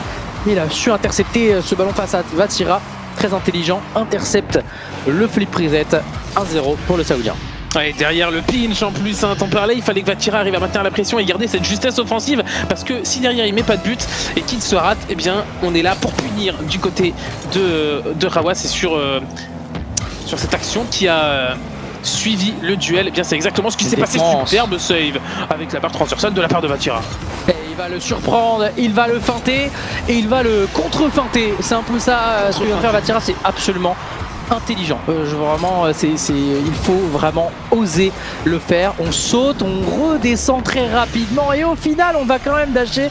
Il a su intercepter ce ballon face à Vatira. Très intelligent, intercepte le flip reset. 1-0 pour le Saoudien. Ouais, derrière le pinch en plus, hein, t'en parlais, il fallait que Vatira arrive à maintenir la pression et garder cette justesse offensive parce que si derrière il met pas de but et qu'il se rate, eh bien on est là pour punir du côté de, de Rawas et sur, euh, sur cette action qui a euh, suivi le duel, eh bien c'est exactement ce qui s'est passé, superbe save avec la barre transversale de la part de Vatira. Et il va le surprendre, il va le feinter et il va le contre-feinter, c'est un peu ça euh, ce que va faire Vatira, c'est absolument intelligent. Euh, vraiment, euh, c'est, il faut vraiment oser le faire. On saute, on redescend très rapidement et au final, on va quand même dasher.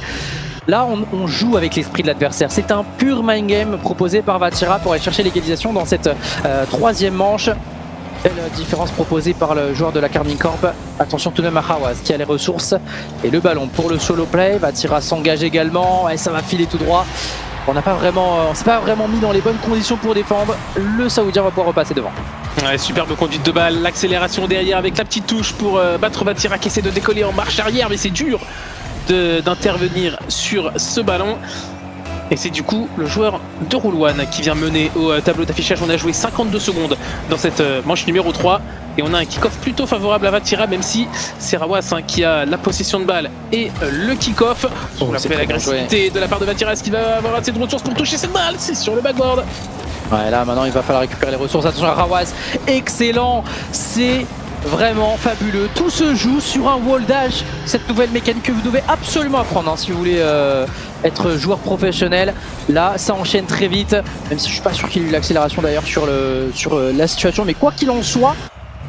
Là, on, joue avec l'esprit de l'adversaire. C'est un pur mind game proposé par Vatira pour aller chercher l'égalisation dans cette euh, troisième manche. Belle différence proposée par le joueur de la Carmine Corp. Attention tout de même qui a les ressources et le ballon pour le solo play. Vatira s'engage également et ça va filer tout droit. On n'a pas vraiment, on s'est pas vraiment mis dans les bonnes conditions pour défendre. Le Saoudien va pouvoir repasser devant. Ouais, superbe conduite de balle, l'accélération derrière avec la petite touche pour euh, battre Vatira qui essaie de décoller en marche arrière, mais c'est dur d'intervenir sur ce ballon. Et c'est du coup le joueur de Roulouane qui vient mener au euh, tableau d'affichage. On a joué 52 secondes dans cette euh, manche numéro 3. Et on a un kick-off plutôt favorable à Vatira, même si c'est Rawas hein, qui a la possession de balle et euh, le kick-off. On l'appelle l'agressivité de la part de Vatira. Est-ce qu'il va avoir assez de ressources pour toucher cette balle? C'est sur le backboard. Ouais, là maintenant il va falloir récupérer les ressources. Attention à Rawas, excellent. C'est vraiment fabuleux. Tout se joue sur un wall dash, cette nouvelle mécanique que vous devez absolument apprendre hein, si vous voulez euh, être joueur professionnel. Là, ça enchaîne très vite, même si je suis pas sûr qu'il y ait eu l'accélération d'ailleurs sur, euh, la situation. Mais quoi qu'il en soit,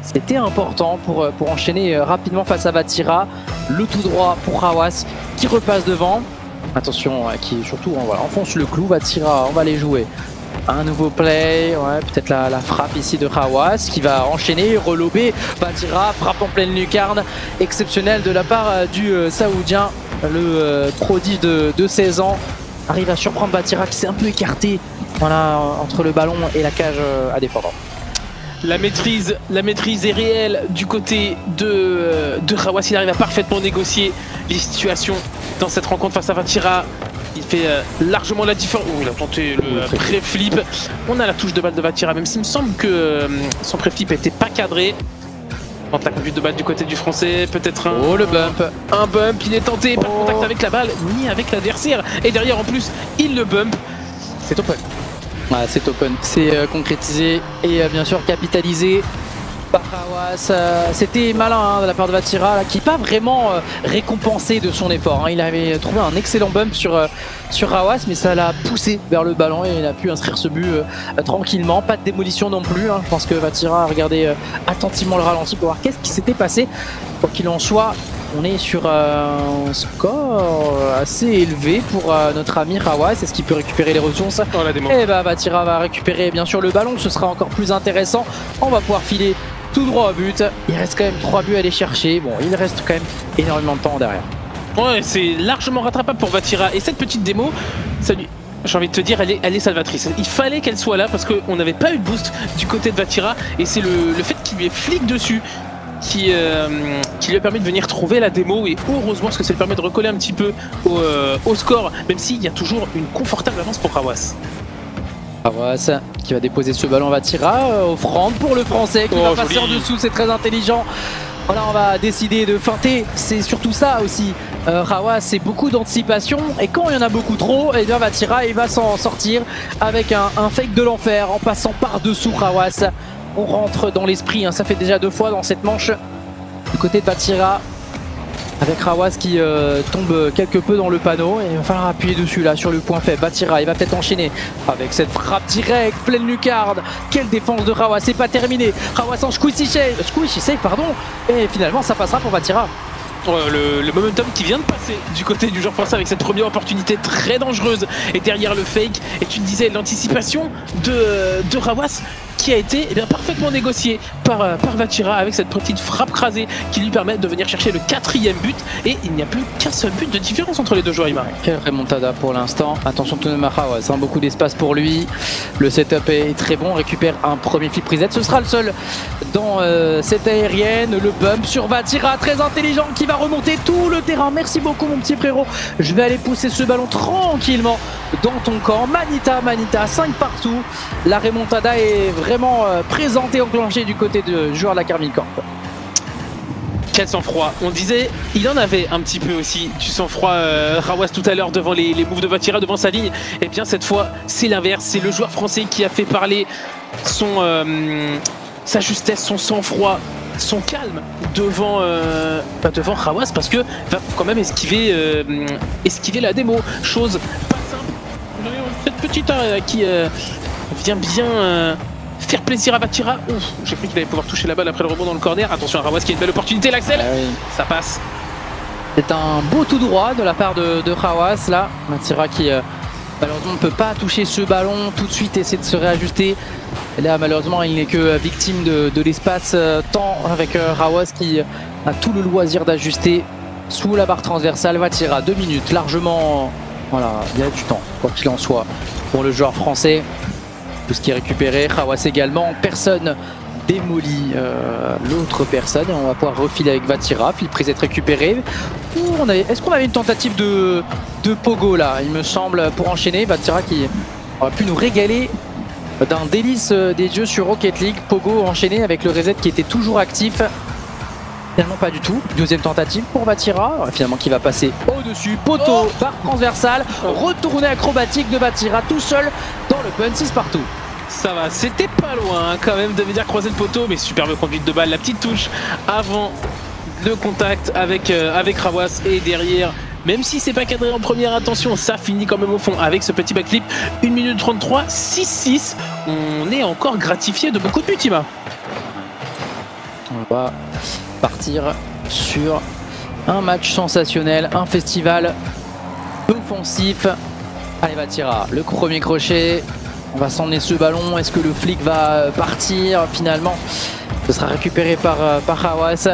c'était important pour, euh, enchaîner rapidement face à Vatira. Le tout droit pour Hawas qui repasse devant. Attention, qui surtout voilà, enfonce le clou. Vatira, on va les jouer. Un nouveau play, peut-être la, frappe ici de Hawas qui va enchaîner, relober. Vatira, frappe en pleine lucarne. Exceptionnel de la part euh, du Saoudien. Le prodige de, 16 ans arrive à surprendre Vatira qui s'est un peu écarté entre le ballon et la cage à défendre. La maîtrise, la maîtrise est réelle du côté de, de Rawas. Il arrive à parfaitement négocier les situations dans cette rencontre face à Vatira. Il fait euh, largement la différence. Oh, il a tenté le pré-flip. On a la touche de balle de Vatira, même s'il me semble que euh, son pré-flip n'était pas cadré. Tente la conduite de balle du côté du français, peut-être un... Oh le bump Un bump, il est tenté, pas de contact avec la balle, ni avec l'adversaire. Et derrière en plus, il le bump. C'est open c'est open, c'est euh, concrétisé et euh, bien sûr capitalisé Hawas. C'était malin hein, de la part de Vatira qui n'est pas vraiment euh, récompensé de son effort. Hein. Il avait trouvé un excellent bump sur, sur Hawas mais ça l'a poussé vers le ballon et il a pu inscrire ce but tranquillement. Pas de démolition non plus. Hein. Je pense que Vatira a regardé attentivement le ralenti pour voir qu'est-ce qui s'était passé. Quoi qu'il en soit, on est sur un score assez élevé pour euh, notre ami Rawas. Est-ce qu'il peut récupérer les ressources? Oh, la Et bah Batira va récupérer bien sûr le ballon. Ce sera encore plus intéressant. On va pouvoir filer tout droit au but. Il reste quand même 3 buts à aller chercher. Bon, il reste quand même énormément de temps derrière. Ouais, c'est largement rattrapable pour Vatira. Et cette petite démo, salut j'ai envie de te dire, elle est, salvatrice. Il fallait qu'elle soit là parce qu'on n'avait pas eu de boost du côté de Vatira et c'est le, fait qu'il lui est flic dessus qui, euh, qui lui a permis de venir trouver la démo et heureusement parce que ça lui permet de recoller un petit peu au, euh, score même s'il y a toujours une confortable avance pour Rawas. Rawas qui va déposer ce ballon va tirer euh, offrande pour le français qui va oh, passer en dessous, c'est très intelligent. Voilà, on va décider de feinter, c'est surtout ça aussi. Rawas, c'est beaucoup d'anticipation et quand il y en a beaucoup trop, et eh bien Vatira il va s'en sortir avec un, un fake de l'enfer en passant par-dessous Rawas on rentre dans l'esprit. Hein. Ça fait déjà deux fois dans cette manche du côté de Batira avec Rawas qui euh, tombe quelque peu dans le panneau et il va falloir appuyer dessus là sur le point faible. Batira il va peut-être enchaîner avec cette frappe directe, pleine lucarne. Quelle défense de Rawas, c'est pas terminé. Rawas en squishy save, save pardon. Et finalement ça passera pour Batira. Le, momentum qui vient de passer du côté du joueur français avec cette première opportunité très dangereuse et derrière le fake et tu disais l'anticipation de, de Rawas qui a été eh bien, parfaitement négocié par, euh, par avec cette petite frappe crasée qui lui permet de venir chercher le quatrième but et il n'y a plus qu'un seul but de différence entre les deux joueurs Ima. Quelle remontada pour l'instant. Attention Tonemaha, ouais, c'est beaucoup d'espace pour lui. Le setup est très bon, on récupère un premier flip reset. Ce sera le seul dans euh, cette aérienne. Le bump sur Vatira, très intelligent, qui va remonter tout le terrain. Merci beaucoup mon petit frérot. Je vais aller pousser ce ballon tranquillement dans ton camp. Manita, Manita, 5 partout. La remontada est vraiment euh, présente et enclenchée du côté du joueur de la Carmine. Quel sang-froid. On disait, il en avait un petit peu aussi du sang-froid euh, Rawas tout à l'heure devant les, les moves de Vatira, devant sa ligne. Et eh bien cette fois, c'est l'inverse. C'est le joueur français qui a fait parler son, euh, sa justesse, son sang-froid, son calme devant, euh, bah, devant Rawas parce que va quand même esquiver, euh, esquiver la démo. Chose pas simple. Cette petite euh, qui euh, vient bien euh, faire plaisir à Batira. Ouf, j'ai cru qu'il allait pouvoir toucher la balle après le rebond dans le corner. Attention à Rawas qui a une belle opportunité, l'Axel. Ah oui. Ça passe. C'est un beau tout droit de la part de, de là. Matira qui euh, malheureusement ne peut pas toucher ce ballon tout de suite essaie de se réajuster. Et là malheureusement il n'est que victime de, de l'espace euh, temps avec euh, qui a tout le loisir d'ajuster sous la barre transversale. Vatira deux minutes largement. Voilà, il y a du temps quoi qu'il en soit pour le joueur français. Tout ce qui est récupéré. Hawass également. Personne démolit euh, l'autre personne et on va pouvoir refiler avec Vatira, fil prise être récupéré. Ouh, on avait- Est-ce qu'on avait une tentative de, de Pogo là, il me semble, pour enchaîner Vatira qui aurait pu nous régaler d'un délice euh, des dieux sur Rocket League. Pogo enchaîné avec le reset qui était toujours actif. Finalement pas du tout. Deuxième tentative pour Vatira, euh, finalement qui va passer au-dessus. Poteau, barre transversale, retourné acrobatique de Vatira tout seul dans le pun 6 partout. Ça va, c'était pas loin hein, quand même de venir croiser le poteau, mais superbe conduite de balle, la petite touche avant le contact avec, euh, avec Rawas et derrière. Même si c'est pas cadré en première attention, ça finit quand même au fond avec ce petit backflip. 1 minute 33, 6-6. On est encore gratifié de beaucoup de buts, Ima. On va partir sur un match sensationnel, un festival offensif. Allez, Vatira, le premier crochet. On va s'emmener ce ballon. Est-ce que le flic va partir finalement? Ce sera récupéré par, euh, par Hawass.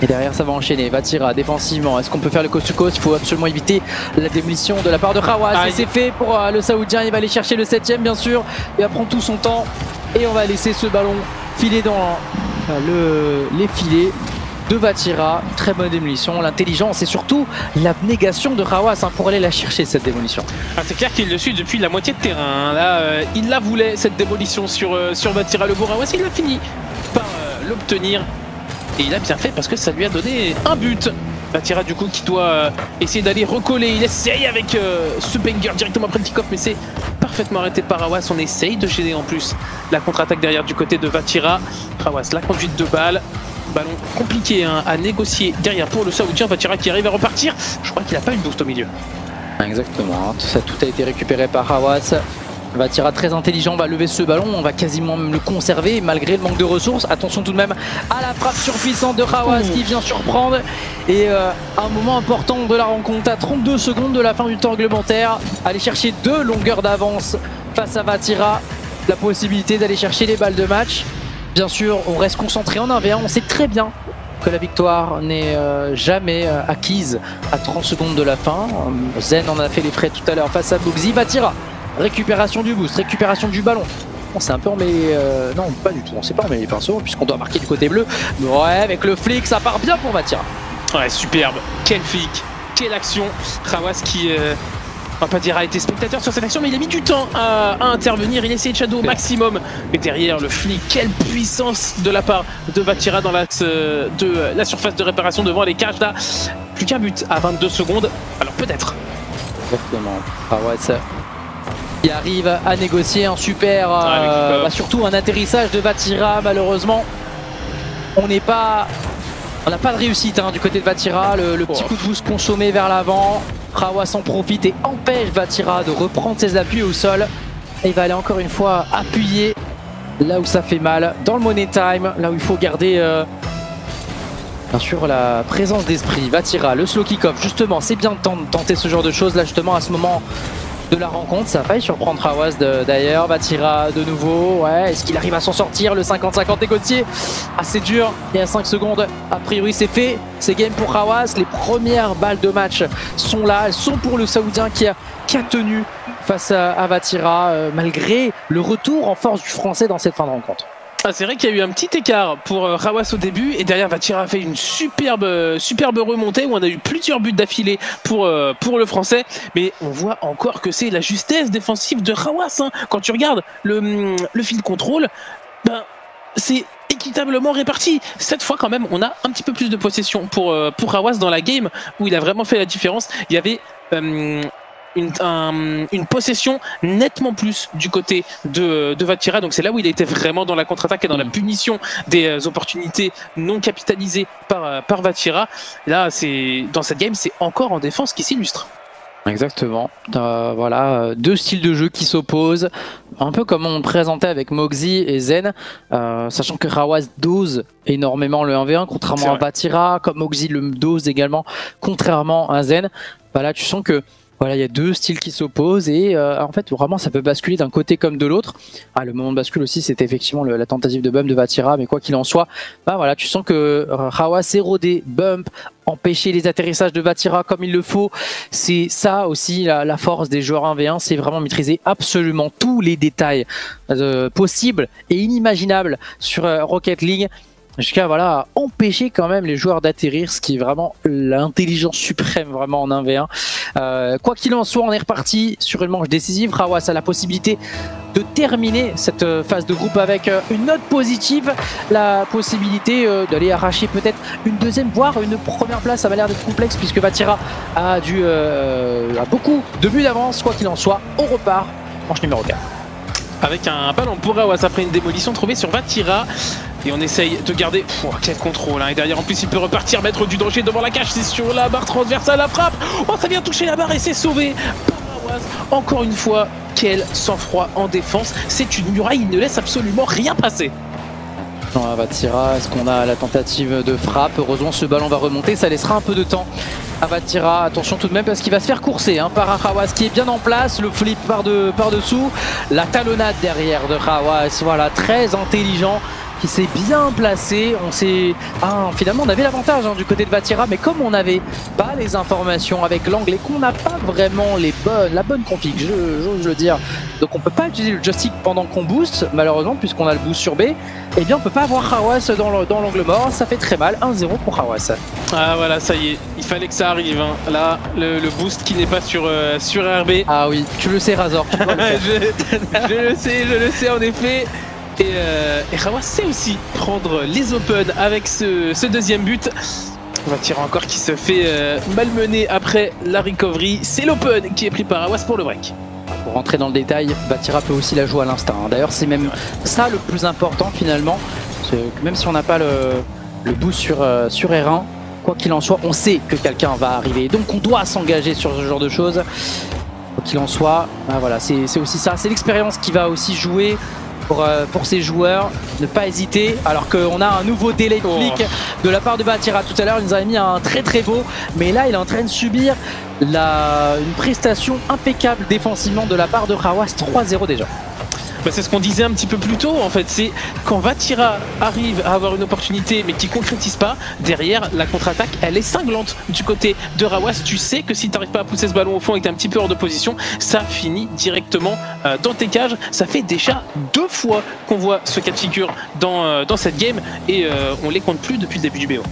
Et derrière, ça va enchaîner. Vatira défensivement. Est-ce qu'on peut faire le coast to coast? Il faut absolument éviter la démolition de la part de Hawass. Aïe. Et c'est fait pour euh, le Saoudien. Il va aller chercher le 7ème, bien sûr. Il va prendre tout son temps. Et on va laisser ce ballon filer dans le, les filets de Vatira. Très bonne démolition. L'intelligence et surtout l'abnégation de Hawass hein, pour aller la chercher, cette démolition. Ah, c'est clair qu'il le suit depuis la moitié de terrain. Là, euh, il la voulait, cette démolition sur, euh, sur Vatira le Rawas. Il a fini par euh, l'obtenir. Et il a bien fait parce que ça lui a donné un but. Vatira, du coup, qui doit euh, essayer d'aller recoller. Il essaye avec ce banger directement après le kick-off, mais c'est parfaitement arrêté par Rawas. On essaye de gêner en plus la contre-attaque derrière du côté de Vatira. Rawas, la conduite de balle. Ballon compliqué hein, à négocier derrière pour le Saoudien. Vatira qui arrive à repartir. Je crois qu'il n'a pas une boost au milieu. Exactement. ça, tout a été récupéré par Hawass. Vatira très intelligent, va lever ce ballon, on va quasiment même le conserver malgré le manque de ressources. Attention tout de même à la frappe surpuissante de Hawass qui vient surprendre. Et euh, un moment important de la rencontre à 32 secondes de la fin du temps réglementaire. Aller chercher deux longueurs d'avance face à Vatira. La possibilité d'aller chercher les balles de match. Bien sûr, on reste concentré en 1v1. On sait très bien que la victoire n'est euh, jamais euh, acquise à 30 secondes de la fin. Zen en a fait les frais tout à l'heure face à Bugsy. Vatira, récupération du boost, récupération du ballon. On s'est un peu emmêlé. euh, non, pas du tout. On s'est pas emmêlé les pinceaux puisqu'on doit marquer du côté bleu. Mais ouais, avec le flic, ça part bien pour Vatira. Ouais, superbe. Quel flic, quelle action. Rawas qui, euh, on va pas dire a été spectateur sur cette action, mais il a mis du temps à, à intervenir. Il a essayé de shadow au maximum. Mais derrière, le flic, quelle puissance de la part de Vatira dans l'axe euh, de euh, la surface de réparation devant les cages là. Plus qu'un but à 22 secondes. Alors peut-être. Exactement. Ah ouais, ça. Il arrive à négocier un super, euh, le kick-off. bah, surtout un atterrissage de Vatira. Malheureusement, on n'est pas, on n'a pas de réussite hein, du côté de Vatira. Le, le petit Oh. coup de boost consommé vers l'avant. Rawa s'en profite et empêche Vatira de reprendre ses appuis au sol. Et il va aller encore une fois appuyer là où ça fait mal, dans le money time, là où il faut garder. euh, Bien sûr, la présence d'esprit, Vatira, le slow kick-off, justement, c'est bien de ten- tenter ce genre de choses. Là, justement, à ce moment, de la rencontre. Ça a failli surprendre Hawas d'ailleurs. Batira de nouveau. Ouais, est-ce qu'il arrive à s'en sortir Le 50-50 négocié. Assez dur. Il y a 5 secondes. A priori, c'est fait. C'est game pour Hawas. Les premières balles de match sont là. Elles sont pour le Saoudien qui a, qui tenu face à, à Batira, euh, malgré le retour en force du Français dans cette fin de rencontre. Ah, c'est vrai qu'il y a eu un petit écart pour euh, Rawas au début et derrière Vatira a fait une superbe, euh, superbe remontée où on a eu plusieurs buts d'affilée pour, euh, pour le français. Mais on voit encore que c'est la justesse défensive de Rawas. Hein. Quand tu regardes le, hum, le fil contrôle, ben, c'est équitablement réparti. Cette fois, quand même, on a un petit peu plus de possession pour, pour Rawas dans la game où il a vraiment fait la différence. Il y avait hum, une, possession nettement plus du côté de, de Vatira. Donc c'est là où il était vraiment dans la contre-attaque et dans la punition des euh, opportunités non capitalisées par, euh, par Vatira. Là, c'est dans cette game, c'est encore en défense qui s'illustre. Exactement. Euh, voilà, deux styles de jeu qui s'opposent, un peu comme on présentait avec Moxie et Zen, sachant que Rawaz dose énormément le 1v1, contrairement à Vatira, comme Moxie le dose également, contrairement à Zen. Voilà, tu sens que voilà, il y a deux styles qui s'opposent et euh, en fait vraiment ça peut basculer d'un côté comme de l'autre. Ah, le moment de bascule aussi c'était effectivement la tentative de bump de Vatira, mais quoi qu'il en soit, bah voilà, tu sens que Rawa s'est rodé, bump, empêcher les atterrissages de Vatira comme il le faut. C'est ça aussi la, force des joueurs 1v1, c'est vraiment maîtriser absolument tous les détails euh, possibles et inimaginables sur euh, Rocket League jusqu'à voilà empêcher quand même les joueurs d'atterrir, ce qui est vraiment l'intelligence suprême vraiment en 1v1. Euh, quoi qu'il en soit, on est reparti sur une manche décisive. Rawas a la possibilité de terminer cette euh, phase de groupe avec euh, une note positive, la possibilité d'aller arracher peut-être une deuxième, voire une première place. Ça va l'air d'être complexe puisque Vatira a, a beaucoup de buts d'avance. Quoi qu'il en soit, on repart, manche numéro 4 avec un ballon pour Rawas après une démolition trouvée sur Vatira. Et on essaye de garder. quel contrôle. Hein. Et derrière, en plus, il peut repartir, mettre du danger devant la cage. C'est sur la barre transversale, la frappe. Oh, ça vient toucher la barre et c'est sauvé Encore une fois, quel sang-froid en défense. C'est une muraille, il ne laisse absolument rien passer. Avatira, est-ce qu'on a la tentative de frappe? Heureusement, ce ballon va remonter, ça laissera un peu de temps. Avatira, attention tout de même parce qu'il va se faire courser hein, par qui est bien en place, le flip par-dessous, par la talonnade derrière de Hawas, voilà, très intelligent qui s'est bien placé. On s'est, ah, finalement, on avait l'avantage hein, du côté de Vatira, mais comme on n'avait pas les informations avec l'angle et qu'on n'a pas vraiment les bonnes, la bonne config, j'ose le dire, donc on peut pas utiliser le joystick pendant qu'on booste, malheureusement, puisqu'on a le boost sur B. et eh bien, on peut pas avoir Hawas dans l'angle mort. Ça fait très mal. 1-0 pour Hawas. Ah voilà, ça y est. Il fallait que ça arrive. Hein. Là, le, boost qui n'est pas sur, euh, sur RB. Ah oui, tu le sais, Razor. [laughs] je le sais, je le sais en effet. Et, euh, sait aussi prendre les open avec ce, deuxième but. On va tirer encore qui se fait euh, malmener après la recovery. C'est l'open qui est pris par Awas pour le break. Pour rentrer dans le détail, Batira peut aussi la jouer à l'instinct. Hein. D'ailleurs, c'est même ça le plus important finalement. même si on n'a pas le, boost sur, euh, sur R1, quoi qu'il en soit, on sait que quelqu'un va arriver. Donc on doit s'engager sur ce genre de choses. Quoi qu'il en soit, bah c'est aussi ça. C'est l'expérience qui va aussi jouer pour, euh, pour ces joueurs. Ne pas hésiter, alors qu'on a un nouveau délai de flic de la part de Batira. Tout à l'heure, il nous avait mis un très très beau, mais là, il est en train de subir la, une prestation impeccable défensivement de la part de Rawas. 3-0 déjà. Bah, c'est ce qu'on disait un petit peu plus tôt en fait. C'est quand Vatira arrive à avoir une opportunité mais qui concrétise pas, derrière la contre-attaque elle est cinglante du côté de Rawas. Tu sais que si tu n'arrives pas à pousser ce ballon au fond et que tu un petit peu hors de position, ça finit directement euh, dans tes cages. Ça fait déjà deux fois qu'on voit ce cas de figure dans, euh, dans cette game et euh, on les compte plus depuis le début du BO.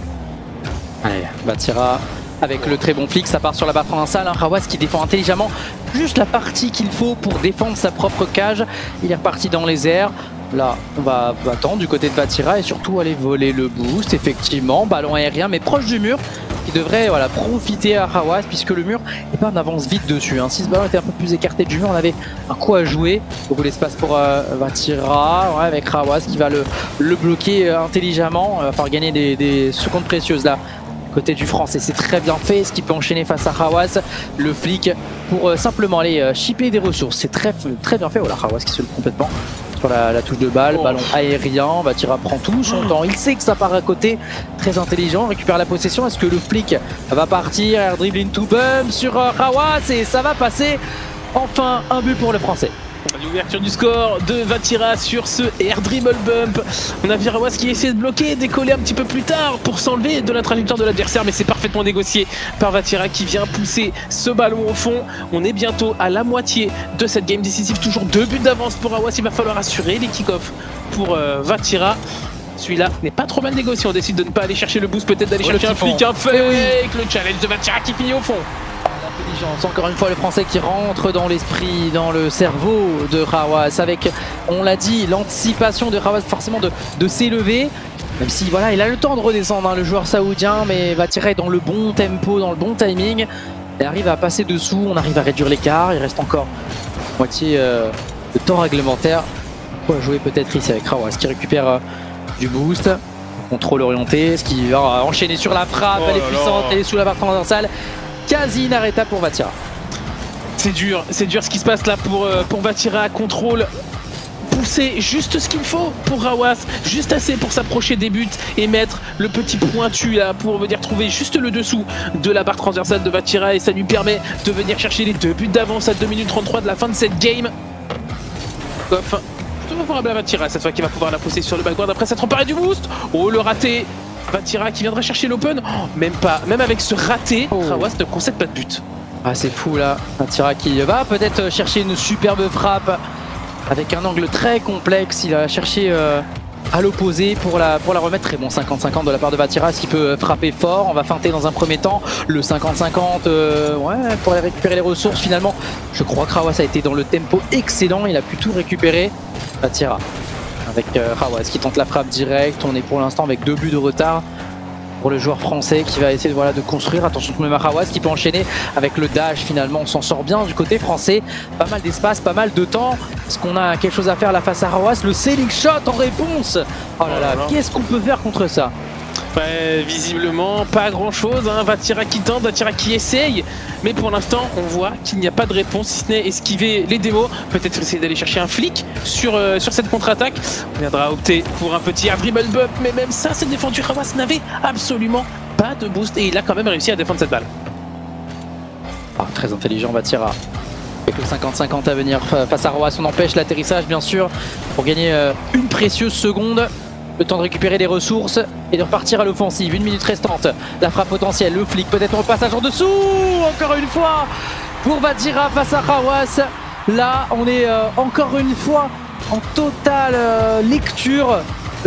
Allez, Vatira avec le très bon flic, ça part sur la barre provinciale. Un Rawas qui défend intelligemment juste la partie qu'il faut pour défendre sa propre cage. Il est reparti dans les airs. Là, on va attendre du côté de Vatira et surtout aller voler le boost. Effectivement, ballon aérien, mais proche du mur, qui devrait voilà, profiter à Rawas puisque le mur n'est pas en avance vite dessus. Hein. Si ce ballon était un peu plus écarté du mur, on avait un coup à jouer. Beaucoup d'espace pour euh, Vatira, avec Rawas qui va le, bloquer euh, intelligemment, euh, faire gagner des, des secondes précieuses là côté du français. C'est très bien fait, ce qui peut enchaîner face à Hawas, le flic, pour euh, simplement aller euh, chipper des ressources. C'est très, très bien fait. Voilà, Hawas qui se le complètement sur la, touche de balle, oh. ballon aérien, Batira prend tout son temps, il sait que ça part à côté, très intelligent, récupère la possession, est-ce que le flic va partir, air dribbling to bum sur euh, Hawas et ça va passer Enfin, un but pour le français. L'ouverture du score de Vatira sur ce air dribble bump. On a Virawas qui essaie de bloquer, décoller un petit peu plus tard pour s'enlever de la trajectoire de l'adversaire, mais c'est parfaitement négocié par Vatira qui vient pousser ce ballon au fond. On est bientôt à la moitié de cette game décisive. Toujours deux buts d'avance pour Awas. Il va falloir assurer les kick-offs pour euh, Vatira. Celui-là n'est pas trop mal négocié. On décide de ne pas aller chercher le boost, peut-être d'aller chercher un flic, un fake. Le challenge de Vatira qui finit au fond. Encore une fois le français qui rentre dans l'esprit, dans le cerveau de Rawas avec, on l'a dit, l'anticipation de Rawas forcément de, de s'élever. Même si voilà, il a le temps de redescendre, hein, le joueur saoudien, mais va tirer dans le bon tempo, dans le bon timing. Il arrive à passer dessous, on arrive à réduire l'écart, il reste encore moitié euh, de temps réglementaire. On va jouer peut-être ici avec Rawas qui récupère euh, du boost. Contrôle orienté, ce qui va enchaîner sur la frappe, Oh elle est là puissante, elle est sous la barre transversale. Quasi inarrêtable pour Vatira. C'est dur, c'est dur ce qui se passe là pour, euh, pour Vatira. Contrôle pousser juste ce qu'il faut pour Rawas, juste assez pour s'approcher des buts et mettre le petit pointu là pour venir trouver juste le dessous de la barre transversale de Vatira et ça lui permet de venir chercher les deux buts d'avance à 2 minutes 33 de la fin de cette game. Goff, plutôt favorable à Vatira cette fois qui va pouvoir la pousser sur le backboard après s'être emparé du boost. Oh le raté Vatira qui viendrait chercher l'open, Oh, même pas, même avec ce raté, Oh. Ne concède pas de but. Ah c'est fou là, Vatira qui va peut-être chercher une superbe frappe avec un angle très complexe, il a cherché euh, à l'opposé pour la, pour la remettre. Très bon 50-50 de la part de Vatira, qui peut frapper fort. On va feinter dans un premier temps. Le 50-50, euh, ouais, pour récupérer les ressources finalement. Je crois que Rawas a été dans le tempo excellent, il a pu tout récupérer. Vatira avec euh, Rawas qui tente la frappe directe. On est pour l'instant avec deux buts de retard pour le joueur français qui va essayer de, voilà, de construire. Attention tout de même à Hawass qui peut enchaîner avec le dash finalement. On s'en sort bien du côté français. Pas mal d'espace, pas mal de temps. Est-ce qu'on a quelque chose à faire là face à Hawass Le sailing shot en réponse Oh là là, qu'est-ce qu'on peut faire contre ça? Ouais, visiblement, pas grand chose. Hein. Vatira qui tente, Vatira qui essaye. Mais pour l'instant, on voit qu'il n'y a pas de réponse, si ce n'est esquiver les démos. Peut-être essayer d'aller chercher un flic sur, euh, cette contre-attaque. On viendra opter pour un petit air dribble bump. Mais même ça, c'est défendu. Rawas n'avait absolument pas de boost. Et il a quand même réussi à défendre cette balle. Ah, Très intelligent Vatira. Avec le 50-50 à venir fa- face à Hawass, on empêche l'atterrissage bien sûr pour gagner euh, une précieuse seconde. Le temps de récupérer des ressources et de repartir à l'offensive. Une minute restante. La frappe potentielle, le flic, peut-être le passage en dessous. Encore une fois pour Vatira face à Hawass. Là, on est euh, encore une fois en totale euh, lecture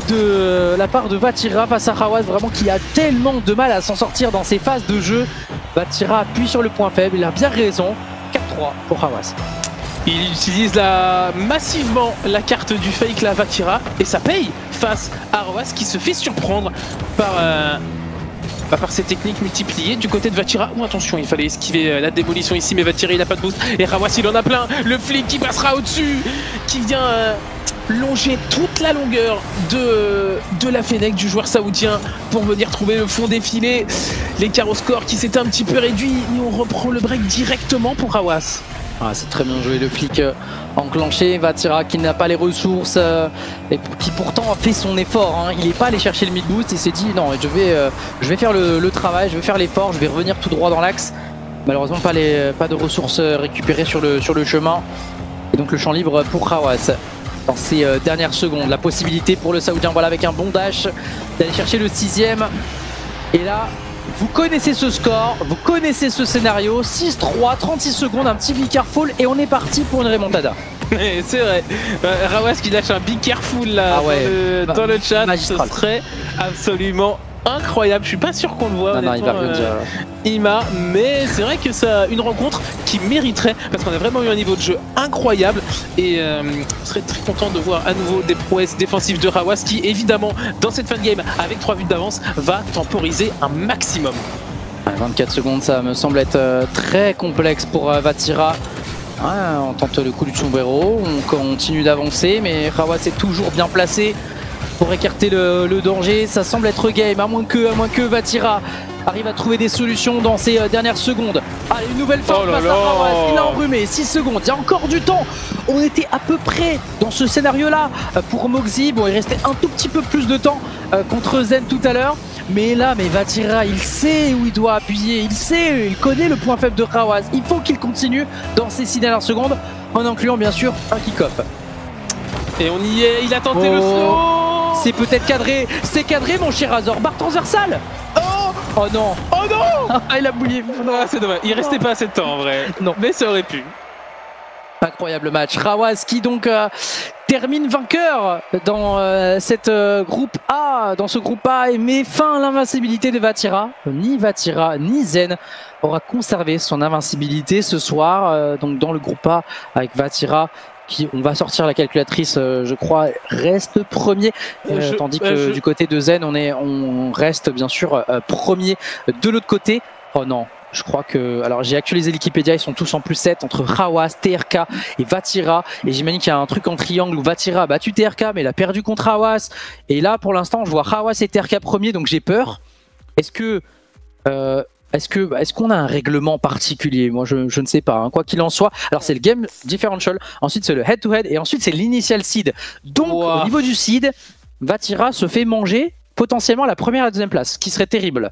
de la part de Vatira face à Hawass, vraiment qui a tellement de mal à s'en sortir dans ses phases de jeu. Vatira appuie sur le point faible, il a bien raison. 4-3 pour Hawass. Il utilise massivement la carte du fake la Vatira et ça paye face à Rawas qui se fait surprendre par, euh, bah, ses techniques multipliées du côté de Vatira. Oh attention, il fallait esquiver euh, la démolition ici, mais Vatira il a pas de boost et Rawas il en a plein. Le flic qui passera au-dessus, qui vient euh, longer toute la longueur de, la Fennec du joueur saoudien pour venir trouver le fond des filets. L'écart au qui s'était un petit peu réduit on reprend le break directement pour Rawas. Ah, c'est très bien joué le flic euh, enclenché. Vatira qui n'a pas les ressources euh, et qui pourtant a fait son effort. hein. Il n'est pas allé chercher le mid boost. Il s'est dit non, je vais, euh, faire le, travail, je vais faire l'effort, je vais revenir tout droit dans l'axe. Malheureusement, pas, de ressources récupérées sur le, chemin. Et donc le champ libre pour Hawass. Dans ces dernières secondes, la possibilité pour le Saoudien, voilà, avec un bon dash, d'aller chercher le sixième. Et là, vous connaissez ce score, vous connaissez ce scénario. 6-3, 36 secondes, un petit be careful et on est parti pour une remontada. [laughs] C'est vrai. Euh, Rawas qui lâche un be careful là Ah ouais. dans, le, Ma- dans le chat. magistral. Ce serait absolument incroyable. Je suis pas sûr qu'on le voit. Non, non, il va honnêtement, rien dire. euh, Ima, mais c'est vrai que ça une rencontre qui mériterait parce qu'on a vraiment eu un niveau de jeu incroyable et euh, on serait très content de voir à nouveau des prouesses défensives de Rawas qui évidemment dans cette fin de game avec 3 buts d'avance va temporiser un maximum. Ouais, 24 secondes, ça me semble être euh, très complexe pour Vatira. On tente le coup du sombrero, on continue d'avancer, mais Rawas est toujours bien placé pour écarter le, le danger. Ça semble être game, à moins que, à moins que Vatira arrive à trouver des solutions dans ces euh, dernières secondes. Allez, une nouvelle fin Oh face à. Il a enrhumé, 6 secondes, il y a encore du temps. On était à peu près dans ce scénario-là euh, pour Moxie. Bon, il restait un tout petit peu plus de temps euh, contre Zen tout à l'heure. Mais là, mais Vatira, il sait où il doit appuyer, il sait, il connaît le point faible de Rawaz. Il faut qu'il continue dans ces six dernières secondes, en incluant bien sûr un kick-off. Et on y est, il a tenté le Oh. slow C'est peut-être cadré, c'est cadré mon cher Azor, barre transversale Oh Oh non Oh non [laughs] Ah, il a bouillé Ah, C'est dommage, il restait pas assez de temps en vrai. Non. Mais ça aurait pu. Incroyable match. Rawaz qui donc euh, termine vainqueur dans euh, cette euh, groupe A, dans ce groupe A et met fin à l'invincibilité de Vatira. Ni Vatira ni Zen aura conservé son invincibilité ce soir. donc dans le groupe A avec Vatira qui, on va sortir la calculatrice, euh, je crois, reste premier, Euh, Euh, je- tandis que je- du côté de Zen, on est, on reste bien sûr euh, premier. De l'autre côté, oh non, je crois que, alors j'ai actualisé Wikipédia, ils sont tous en plus 7 entre Hawas, TRK et Vatira. Et j'imagine qu'il y a un truc en triangle où Vatira a battu TRK, mais il a perdu contre Hawas. Et là, pour l'instant, je vois Hawas et TRK premier, donc j'ai peur. Est-ce que, euh, est-ce que, est-ce qu'on a un règlement particulier? Moi, je, je ne sais pas. hein. Quoi qu'il en soit, alors c'est le game differential. Ensuite, c'est le head-to-head, et ensuite c'est l'initial seed. Donc, au niveau du seed, Vatira se fait manger potentiellement la première et la deuxième place, ce qui serait terrible.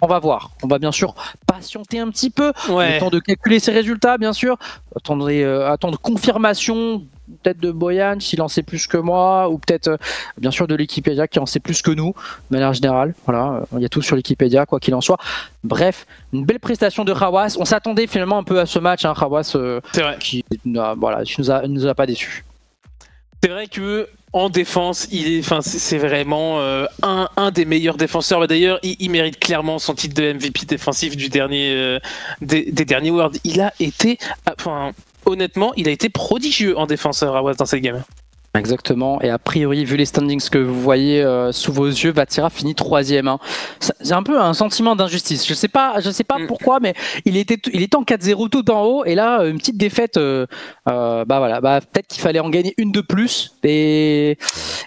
On va voir. On va bien sûr patienter un petit peu, Ouais. le temps de calculer ses résultats, bien sûr. Attendez, euh, attendre confirmation, peut-être de Boyan, s'il en sait plus que moi, ou peut-être, euh, bien sûr, de Wikipédia qui en sait plus que nous, de manière générale. Voilà, euh, il y a tout sur Wikipédia, quoi qu'il en soit. Bref, une belle prestation de Hawas. On s'attendait finalement un peu à ce match, hein, Hawas, euh, qui n'a- voilà, qui nous a, nous a pas déçus. C'est vrai que en défense, il est, enfin, c'est c'est vraiment euh, un, un des meilleurs défenseurs. Bah, D'ailleurs, il, il mérite clairement son titre de MVP défensif du dernier, euh, des, des derniers Worlds. Il a été, enfin, honnêtement, il a été prodigieux en défenseur Awas dans cette game. Exactement. Et a priori, vu les standings que vous voyez euh, sous vos yeux, Vatira finit troisième. Hein. J'ai un peu un sentiment d'injustice. Je sais pas, je sais pas Mm. pourquoi, mais il était, il était en 4-0 tout en haut, et là, une petite défaite. euh, euh, bah voilà, bah peut-être qu'il fallait en gagner une de plus, et, et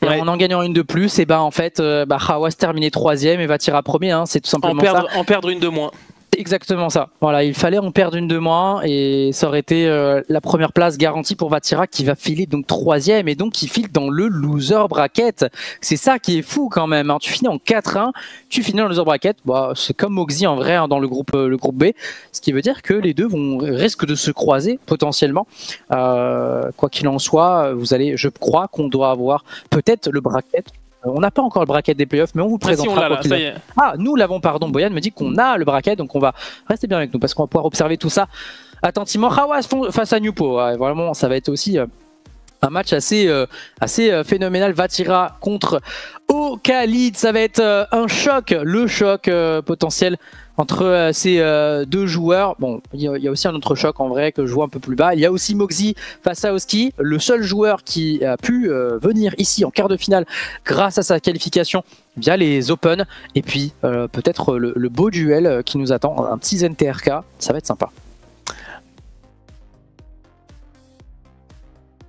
Ouais. en en gagnant une de plus, et bah en fait, euh, bah Hawas terminait troisième et Vatira premier. Hein, c'est tout En simplement ça. en perdre une de moins. Exactement ça. Voilà, il fallait en perdre une de moins et ça aurait été euh, la première place garantie pour Vatira qui va filer donc troisième et donc qui file dans le loser bracket. C'est ça qui est fou quand même. hein. Tu finis en 4-1, tu finis dans le loser bracket. Bah, c'est comme Moxie en vrai hein, dans le groupe euh, le groupe B, ce qui veut dire que les deux vont risquent de se croiser potentiellement. Euh, quoi qu'il en soit, vous allez, je crois qu'on doit avoir peut-être le bracket. Euh, On n'a pas encore le bracket des playoffs, mais on vous le Ah, si, ah, nous l'avons, pardon. Boyan me dit qu'on a le bracket, donc on va rester bien avec nous parce qu'on va pouvoir observer tout ça attentivement. Hawas face à Newpo, vraiment, ça va être aussi euh, un match assez, euh, assez euh, phénoménal. Vatira contre Okhalid, ça va être euh, un choc, le choc potentiel entre ces deux joueurs. Bon, il y, a- aussi un autre choc en vrai que je vois un peu plus bas. Il y a aussi Moxie face à Oski, le seul joueur qui a pu venir ici en quart de finale grâce à sa qualification via les Open. Et puis peut-être le, beau duel qui nous attend, un petit ZNTRK, ça va être sympa.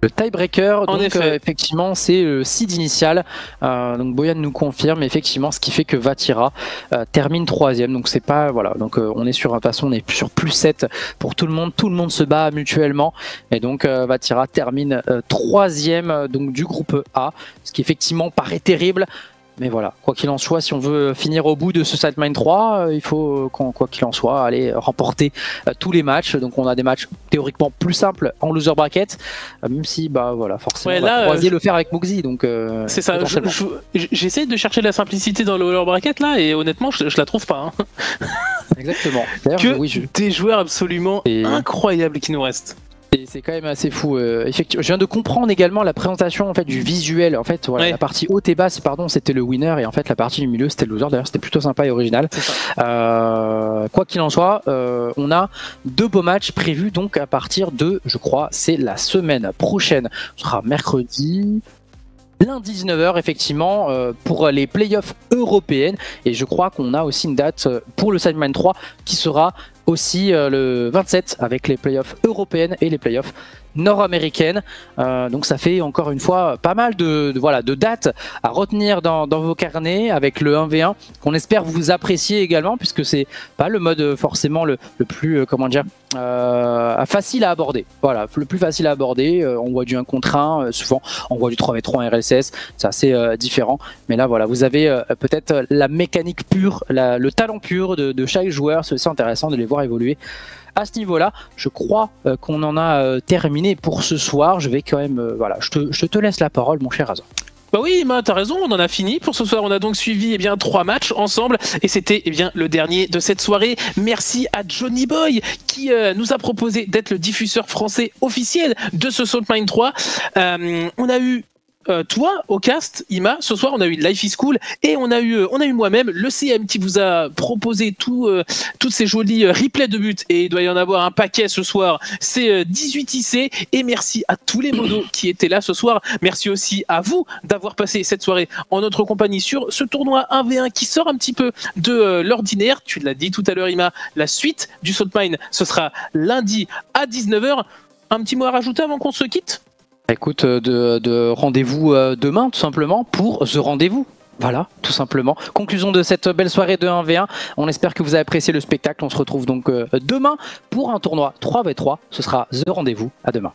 Le tiebreaker, En donc effet. euh, effectivement, c'est le seed initial. Euh, donc Boyan nous confirme effectivement ce qui fait que Vatira euh, termine troisième. Donc c'est pas voilà. Donc euh, on est sur de toute façon on est sur plus 7 pour tout le monde. Tout le monde se bat mutuellement et donc euh, Vatira termine euh, troisième euh, donc du groupe A, ce qui effectivement paraît terrible. Mais voilà, quoi qu'il en soit, si on veut finir au bout de ce Sideline 3, euh, il faut, euh, qu'on- quoi qu'il en soit, aller remporter euh, tous les matchs. Donc on a des matchs théoriquement plus simples en loser bracket, même si, bah voilà, forcément, Ouais, on va le faire avec Moxie. Donc euh, C'est ça. je- potentiellement. je- J'essaie de chercher de la simplicité dans le lower bracket là, et honnêtement, je, je la trouve pas. hein. Exactement. D'ailleurs, Que oui, je- des joueurs absolument Et- incroyables qui nous restent. C'est quand même assez fou. euh, effectivement, je viens de comprendre également la présentation en fait du visuel. En fait, voilà, Ouais. la partie haute et basse, pardon, c'était le winner et en fait la partie du milieu c'était le loser. D'ailleurs, c'était plutôt sympa et original. Euh, quoi qu'il en soit, euh, on a deux beaux matchs prévus donc à partir de, je crois, c'est la semaine prochaine. Ce sera mercredi. Lundi 19h effectivement pour les playoffs européennes et je crois qu'on a aussi une date pour le Sideman 3 qui sera aussi le 27 avec les playoffs européennes et les playoffs nord-américaine. Euh, donc ça fait encore une fois pas mal de, voilà, de dates à retenir dans, vos carnets avec le 1v1 qu'on espère vous apprécier également puisque c'est pas le mode forcément le, plus, euh, comment dire, euh, facile à aborder. Voilà, le plus facile à aborder. on voit du 1 contre 1, souvent on voit du 3v3 en RLCS, c'est assez différent. Mais là, voilà, vous avez peut-être la mécanique pure, le talent pur de, de chaque joueur. C'est intéressant de les voir évoluer à ce niveau-là. Je crois euh, qu'on en a euh, terminé pour ce soir. Je vais quand même, euh, voilà, je te, laisse la parole, mon cher Azor. Bah oui, tu t'as raison, on en a fini pour ce soir. On a donc suivi eh bien trois matchs ensemble et c'était eh bien le dernier de cette soirée. Merci à Johnny Boy qui nous a proposé d'être le diffuseur français officiel de ce Salt Mine 3. on a eu euh, toi, au cast, Ima, ce soir, on a eu Life is Cool et on a eu, euh, on a eu moi-même, le CM qui vous a proposé tout, euh, toutes ces jolies replays de buts et il doit y en avoir un paquet ce soir. C'est 18 IC et merci à tous les modos qui étaient là ce soir. Merci aussi à vous d'avoir passé cette soirée en notre compagnie sur ce tournoi 1v1 qui sort un petit peu de l'ordinaire. Tu l'as dit tout à l'heure, Ima, la suite du Saltmine, ce sera lundi à 19h. Un petit mot à rajouter avant qu'on se quitte? Écoute, euh, de, rendez-vous euh, demain, tout simplement, pour ce rendez-vous. Voilà, tout simplement. Conclusion de cette belle soirée de 1v1. On espère que vous avez apprécié le spectacle. On se retrouve donc euh, demain pour un tournoi 3v3. Ce sera The Rendez-vous. À demain.